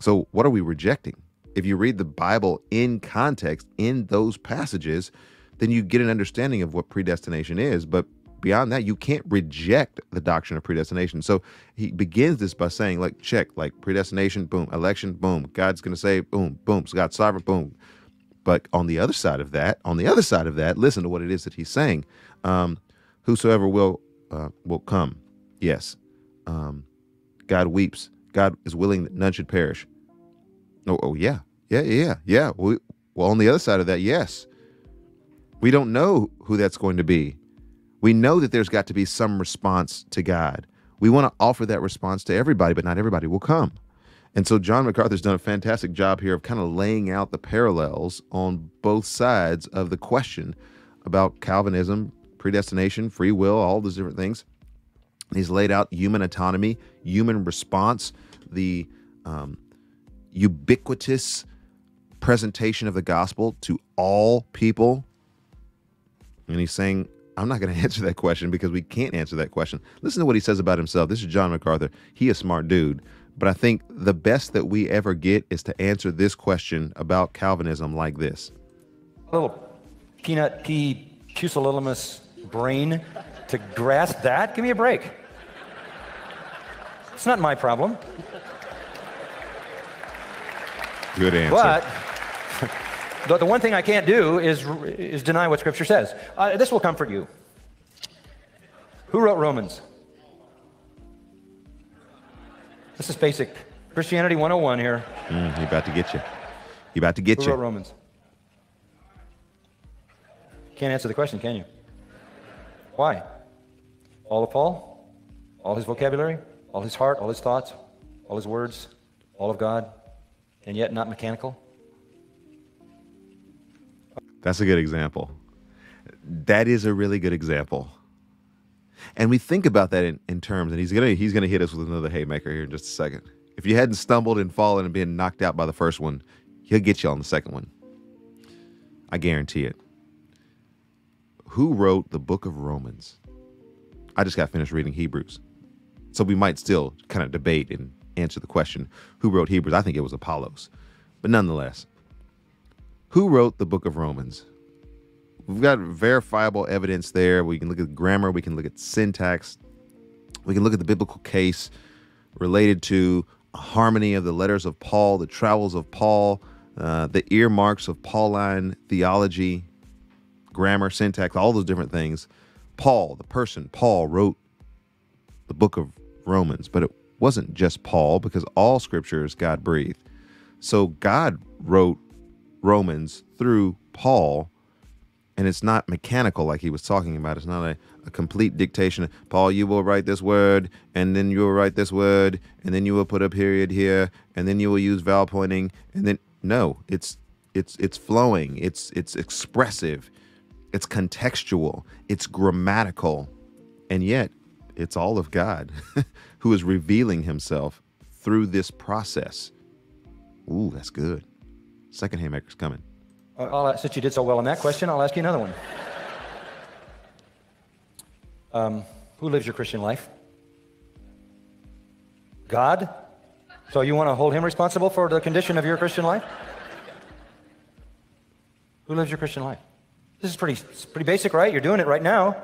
So what are we rejecting? If you read the Bible in context in those passages, then you get an understanding of what predestination is. But beyond that, you can't reject the doctrine of predestination. So he begins this by saying, like, check, like predestination, boom, election, boom, God's going to say, boom, boom, so God's sovereign, boom. But on the other side of that, on the other side of that, listen to what it is that he's saying. Um, whosoever will uh, will come, yes. Um, God weeps. God is willing that none should perish. Oh, oh yeah, yeah, yeah, yeah. We, well, on the other side of that, yes. We don't know who that's going to be. We know that there's got to be some response to God. We want to offer that response to everybody, but not everybody will come. And so John MacArthur's done a fantastic job here of kind of laying out the parallels on both sides of the question about Calvinism, predestination, free will, all those different things. He's laid out human autonomy, human response, the um, ubiquitous presentation of the gospel to all people. And he's saying, I'm not going *laughs* to answer that question because we can't answer that question. Listen to what he says about himself. This is John MacArthur. He a smart dude. But I think the best that we ever get is to answer this question about Calvinism like this. A little peanut pea pusillanimous brain to grasp that? Give me a break. It's not my problem. Good answer. But the, the one thing I can't do is, is deny what Scripture says. Uh, this will comfort you. Who wrote Romans? This is basic Christianity 101 here. Mm, he about to get you. He about to get Who you. wrote Romans? Can't answer the question, can you? Why? All of Paul? All his vocabulary? All his heart? All his thoughts? All his words? All of God? And yet not mechanical? That's a good example. That is a really good example. And we think about that in, in terms, and he's gonna he's gonna hit us with another haymaker here in just a second. If you hadn't stumbled and fallen and been knocked out by the first one, he'll get you on the second one. I guarantee it. Who wrote the book of Romans? I just got finished reading Hebrews. So we might still kind of debate and answer the question who wrote Hebrews? I think it was Apollos. But nonetheless, who wrote the book of Romans? We've got verifiable evidence there. We can look at grammar, we can look at syntax, we can look at the biblical case related to harmony of the letters of Paul, the travels of Paul, uh, the earmarks of Pauline theology, grammar, syntax, all those different things. Paul, the person, Paul wrote the book of Romans, but it wasn't just Paul because all scripture is God breathed. So God wrote Romans through Paul, and it's not mechanical like he was talking about. It's not a, a complete dictation. Paul, you will write this word, and then you will write this word, and then you will put a period here, and then you will use vowel pointing, and then no, it's it's it's flowing, it's it's expressive, it's contextual, it's grammatical, and yet it's all of God *laughs* who is revealing himself through this process. Ooh, that's good. Second haymaker's coming. I'll, I'll- since you did so well on that question, I'll ask you another one. Um, who lives your Christian life? God? So you want to hold him responsible for the condition of your Christian life? Who lives your Christian life? This is pretty, pretty basic, right? You're doing it right now,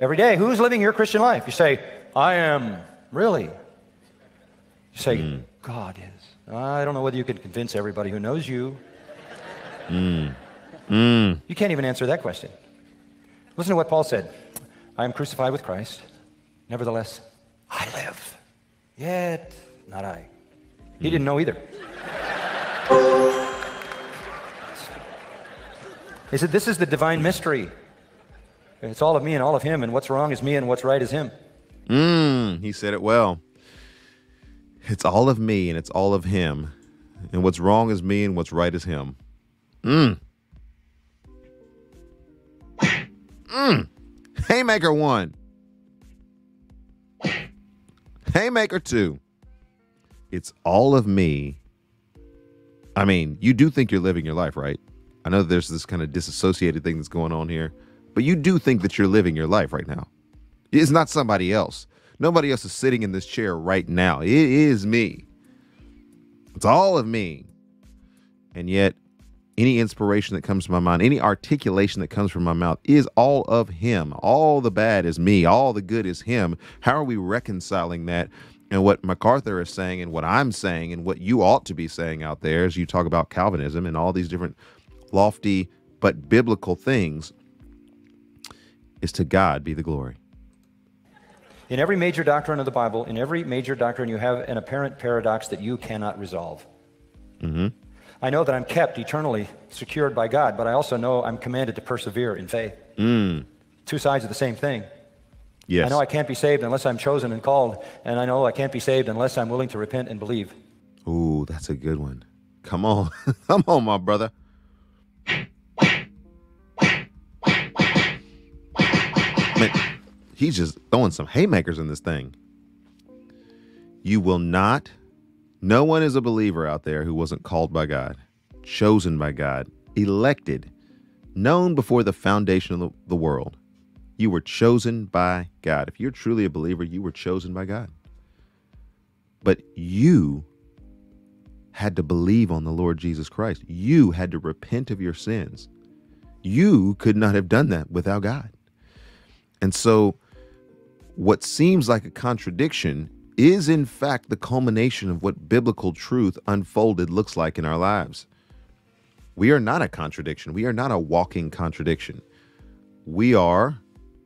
every day. Who's living your Christian life? You say, I am. Really? You say, God is. I don't know whether you can convince everybody who knows you. Mm. Mm. You can't even answer that question. Listen to what Paul said I am crucified with Christ. Nevertheless, I live. Yet, not I. He didn't know either. He said, This is the divine mystery. It's all of me and all of him, and what's wrong is me, and what's right is him. Mm, he said it well. It's all of me and it's all of him. And what's wrong is me and what's right is him. Mm. Mm. Haymaker one. Haymaker two. it's all of me. I mean, you do think you're living your life, right? I know there's this kind of disassociated thing that's going on here, but you do think that you're living your life right now. It's not somebody else. Nobody else is sitting in this chair right now. It is me. It's all of me. And yet, any inspiration that comes to my mind, any articulation that comes from my mouth is all of him. All the bad is me. All the good is him. How are we reconciling that? And what MacArthur is saying, and what I'm saying, and what you ought to be saying out there as you talk about Calvinism and all these different lofty but biblical things is to God be the glory. In every major doctrine of the Bible, in every major doctrine, you have an apparent paradox that you cannot resolve. Mm-hmm. I know that I'm kept eternally secured by God, but I also know I'm commanded to persevere in faith. Mm. Two sides of the same thing. Yes. I know I can't be saved unless I'm chosen and called, and I know I can't be saved unless I'm willing to repent and believe. Ooh, that's a good one. Come on. *laughs* Come on, my brother. Man, he's just throwing some haymakers in this thing. You will not, no one is a believer out there who wasn't called by God, chosen by God, elected, known before the foundation of the, world. You were chosen by God. If you're truly a believer, you were chosen by God. But you had to believe on the Lord Jesus Christ. You had to repent of your sins. You could not have done that without God. And so, what seems like a contradiction is, in fact, the culmination of what biblical truth unfolded looks like in our lives. We are not a contradiction. We are not a walking contradiction. We are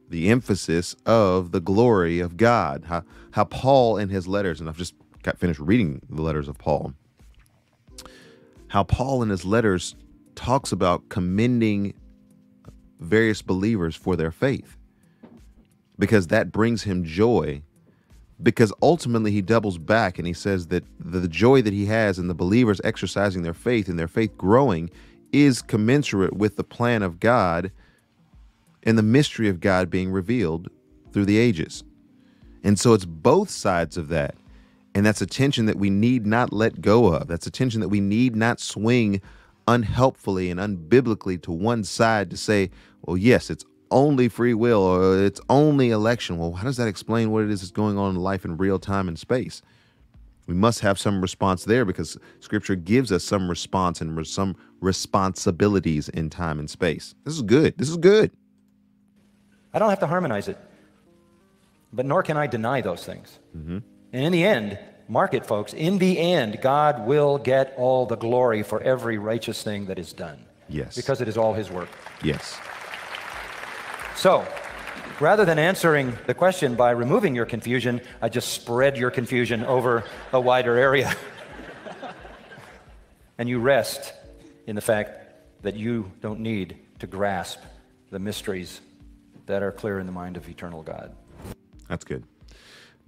the emphasis of the glory of God. How, how Paul in his letters, and I've just got finished reading the letters of Paul, how Paul in his letters talks about commending various believers for their faith because that brings him joy because ultimately he doubles back and he says that the joy that he has in the believers exercising their faith and their faith growing is commensurate with the plan of God and the mystery of God being revealed through the ages. And so it's both sides of that. And that's a tension that we need not let go of. That's a tension that we need not swing unhelpfully and unbiblically to one side to say, well, yes, it's only free will or it's only election. Well, how does that explain what it is that's going on in life in real time and space? We must have some response there because scripture gives us some response and some responsibilities in time and space. This is good. This is good. I don't have to harmonize it, but nor can I deny those things. Mm-hmm. And in the end, mark it, folks, in the end, God will get all the glory for every righteous thing that is done. Yes. Because it is all his work. Yes. So, rather than answering the question by removing your confusion, I just spread your confusion over a wider area. *laughs* and you rest in the fact that you don't need to grasp the mysteries that are clear in the mind of eternal God. That's good.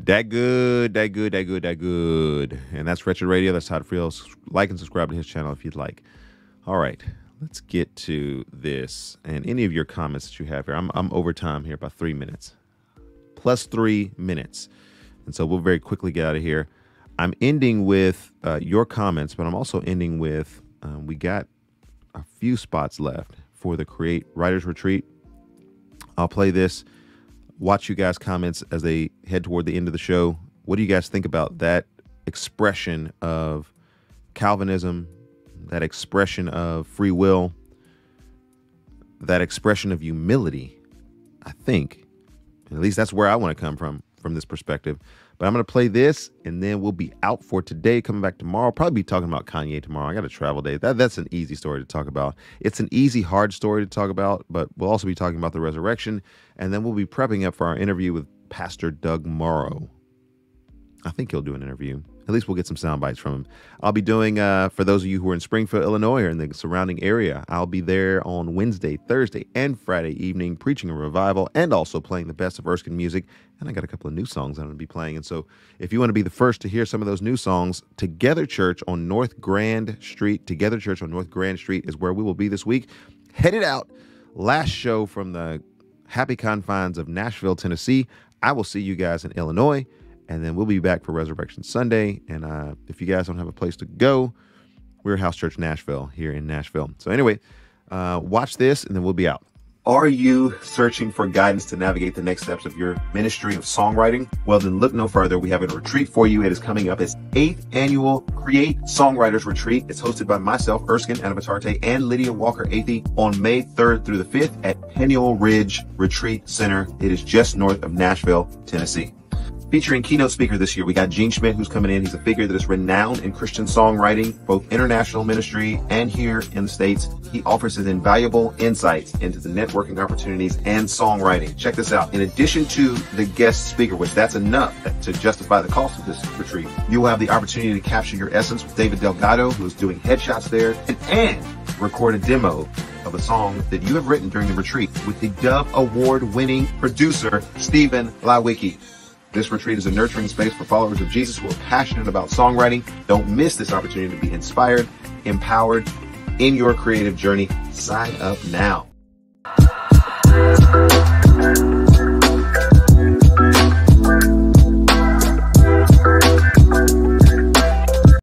That good, that good, that good, that good. And that's Wretched Radio. That's Todd Friel. Like and subscribe to his channel if you'd like. All right, let's get to this and any of your comments that you have here. I'm, I'm over time here by three minutes, plus three minutes. And so we'll very quickly get out of here. I'm ending with uh, your comments, but I'm also ending with um, we got a few spots left for the Create Writers Retreat. I'll play this watch you guys' comments as they head toward the end of the show. What do you guys think about that expression of Calvinism, that expression of free will, that expression of humility? I think, at least that's where I want to come from from this perspective. But I'm going to play this and then we'll be out for today. Coming back tomorrow. Probably be talking about Kanye tomorrow. I got a travel day. That, that's an easy story to talk about. It's an easy, hard story to talk about, but we'll also be talking about the resurrection. And then we'll be prepping up for our interview with Pastor Doug Morrow. I think he'll do an interview. At least we'll get some sound bites from him. I'll be doing, uh, for those of you who are in Springfield, Illinois, or in the surrounding area, I'll be there on Wednesday, Thursday, and Friday evening preaching a revival and also playing the best of Erskin music. And I got a couple of new songs I'm going to be playing. And so if you want to be the first to hear some of those new songs, Together Church on North Grand Street, Together Church on North Grand Street is where we will be this week. Headed out, last show from the happy confines of Nashville, Tennessee. I will see you guys in Illinois And then we'll be back for Resurrection Sunday. And uh, if you guys don't have a place to go, we're House Church Nashville here in Nashville. So, anyway, uh, watch this and then we'll be out. Are you searching for guidance to navigate the next steps of your ministry of songwriting? Well, then look no further. We have a retreat for you. It is coming up. It's eighth annual Create Songwriters Retreat. It's hosted by myself, Erskin Anavitarte, and Lydia Walker Athey on May 3rd through the 5th at Peniel Ridge Retreat Center. It is just north of Nashville, Tennessee. Featuring keynote speaker this year, we got Gene Schmidt, who's coming in. He's a figure that is renowned in Christian songwriting, both international ministry and here in the States. He offers his invaluable insights into the networking opportunities and songwriting. Check this out. In addition to the guest speaker, which that's enough to justify the cost of this retreat, you will have the opportunity to capture your essence with David Delgado, who is doing headshots there, and, and record a demo of a song that you have written during the retreat with the Dove Award winning producer, Stephen Lawicki. This retreat is a nurturing space for followers of Jesus who are passionate about songwriting. Don't miss this opportunity to be inspired, empowered in your creative journey. Sign up now.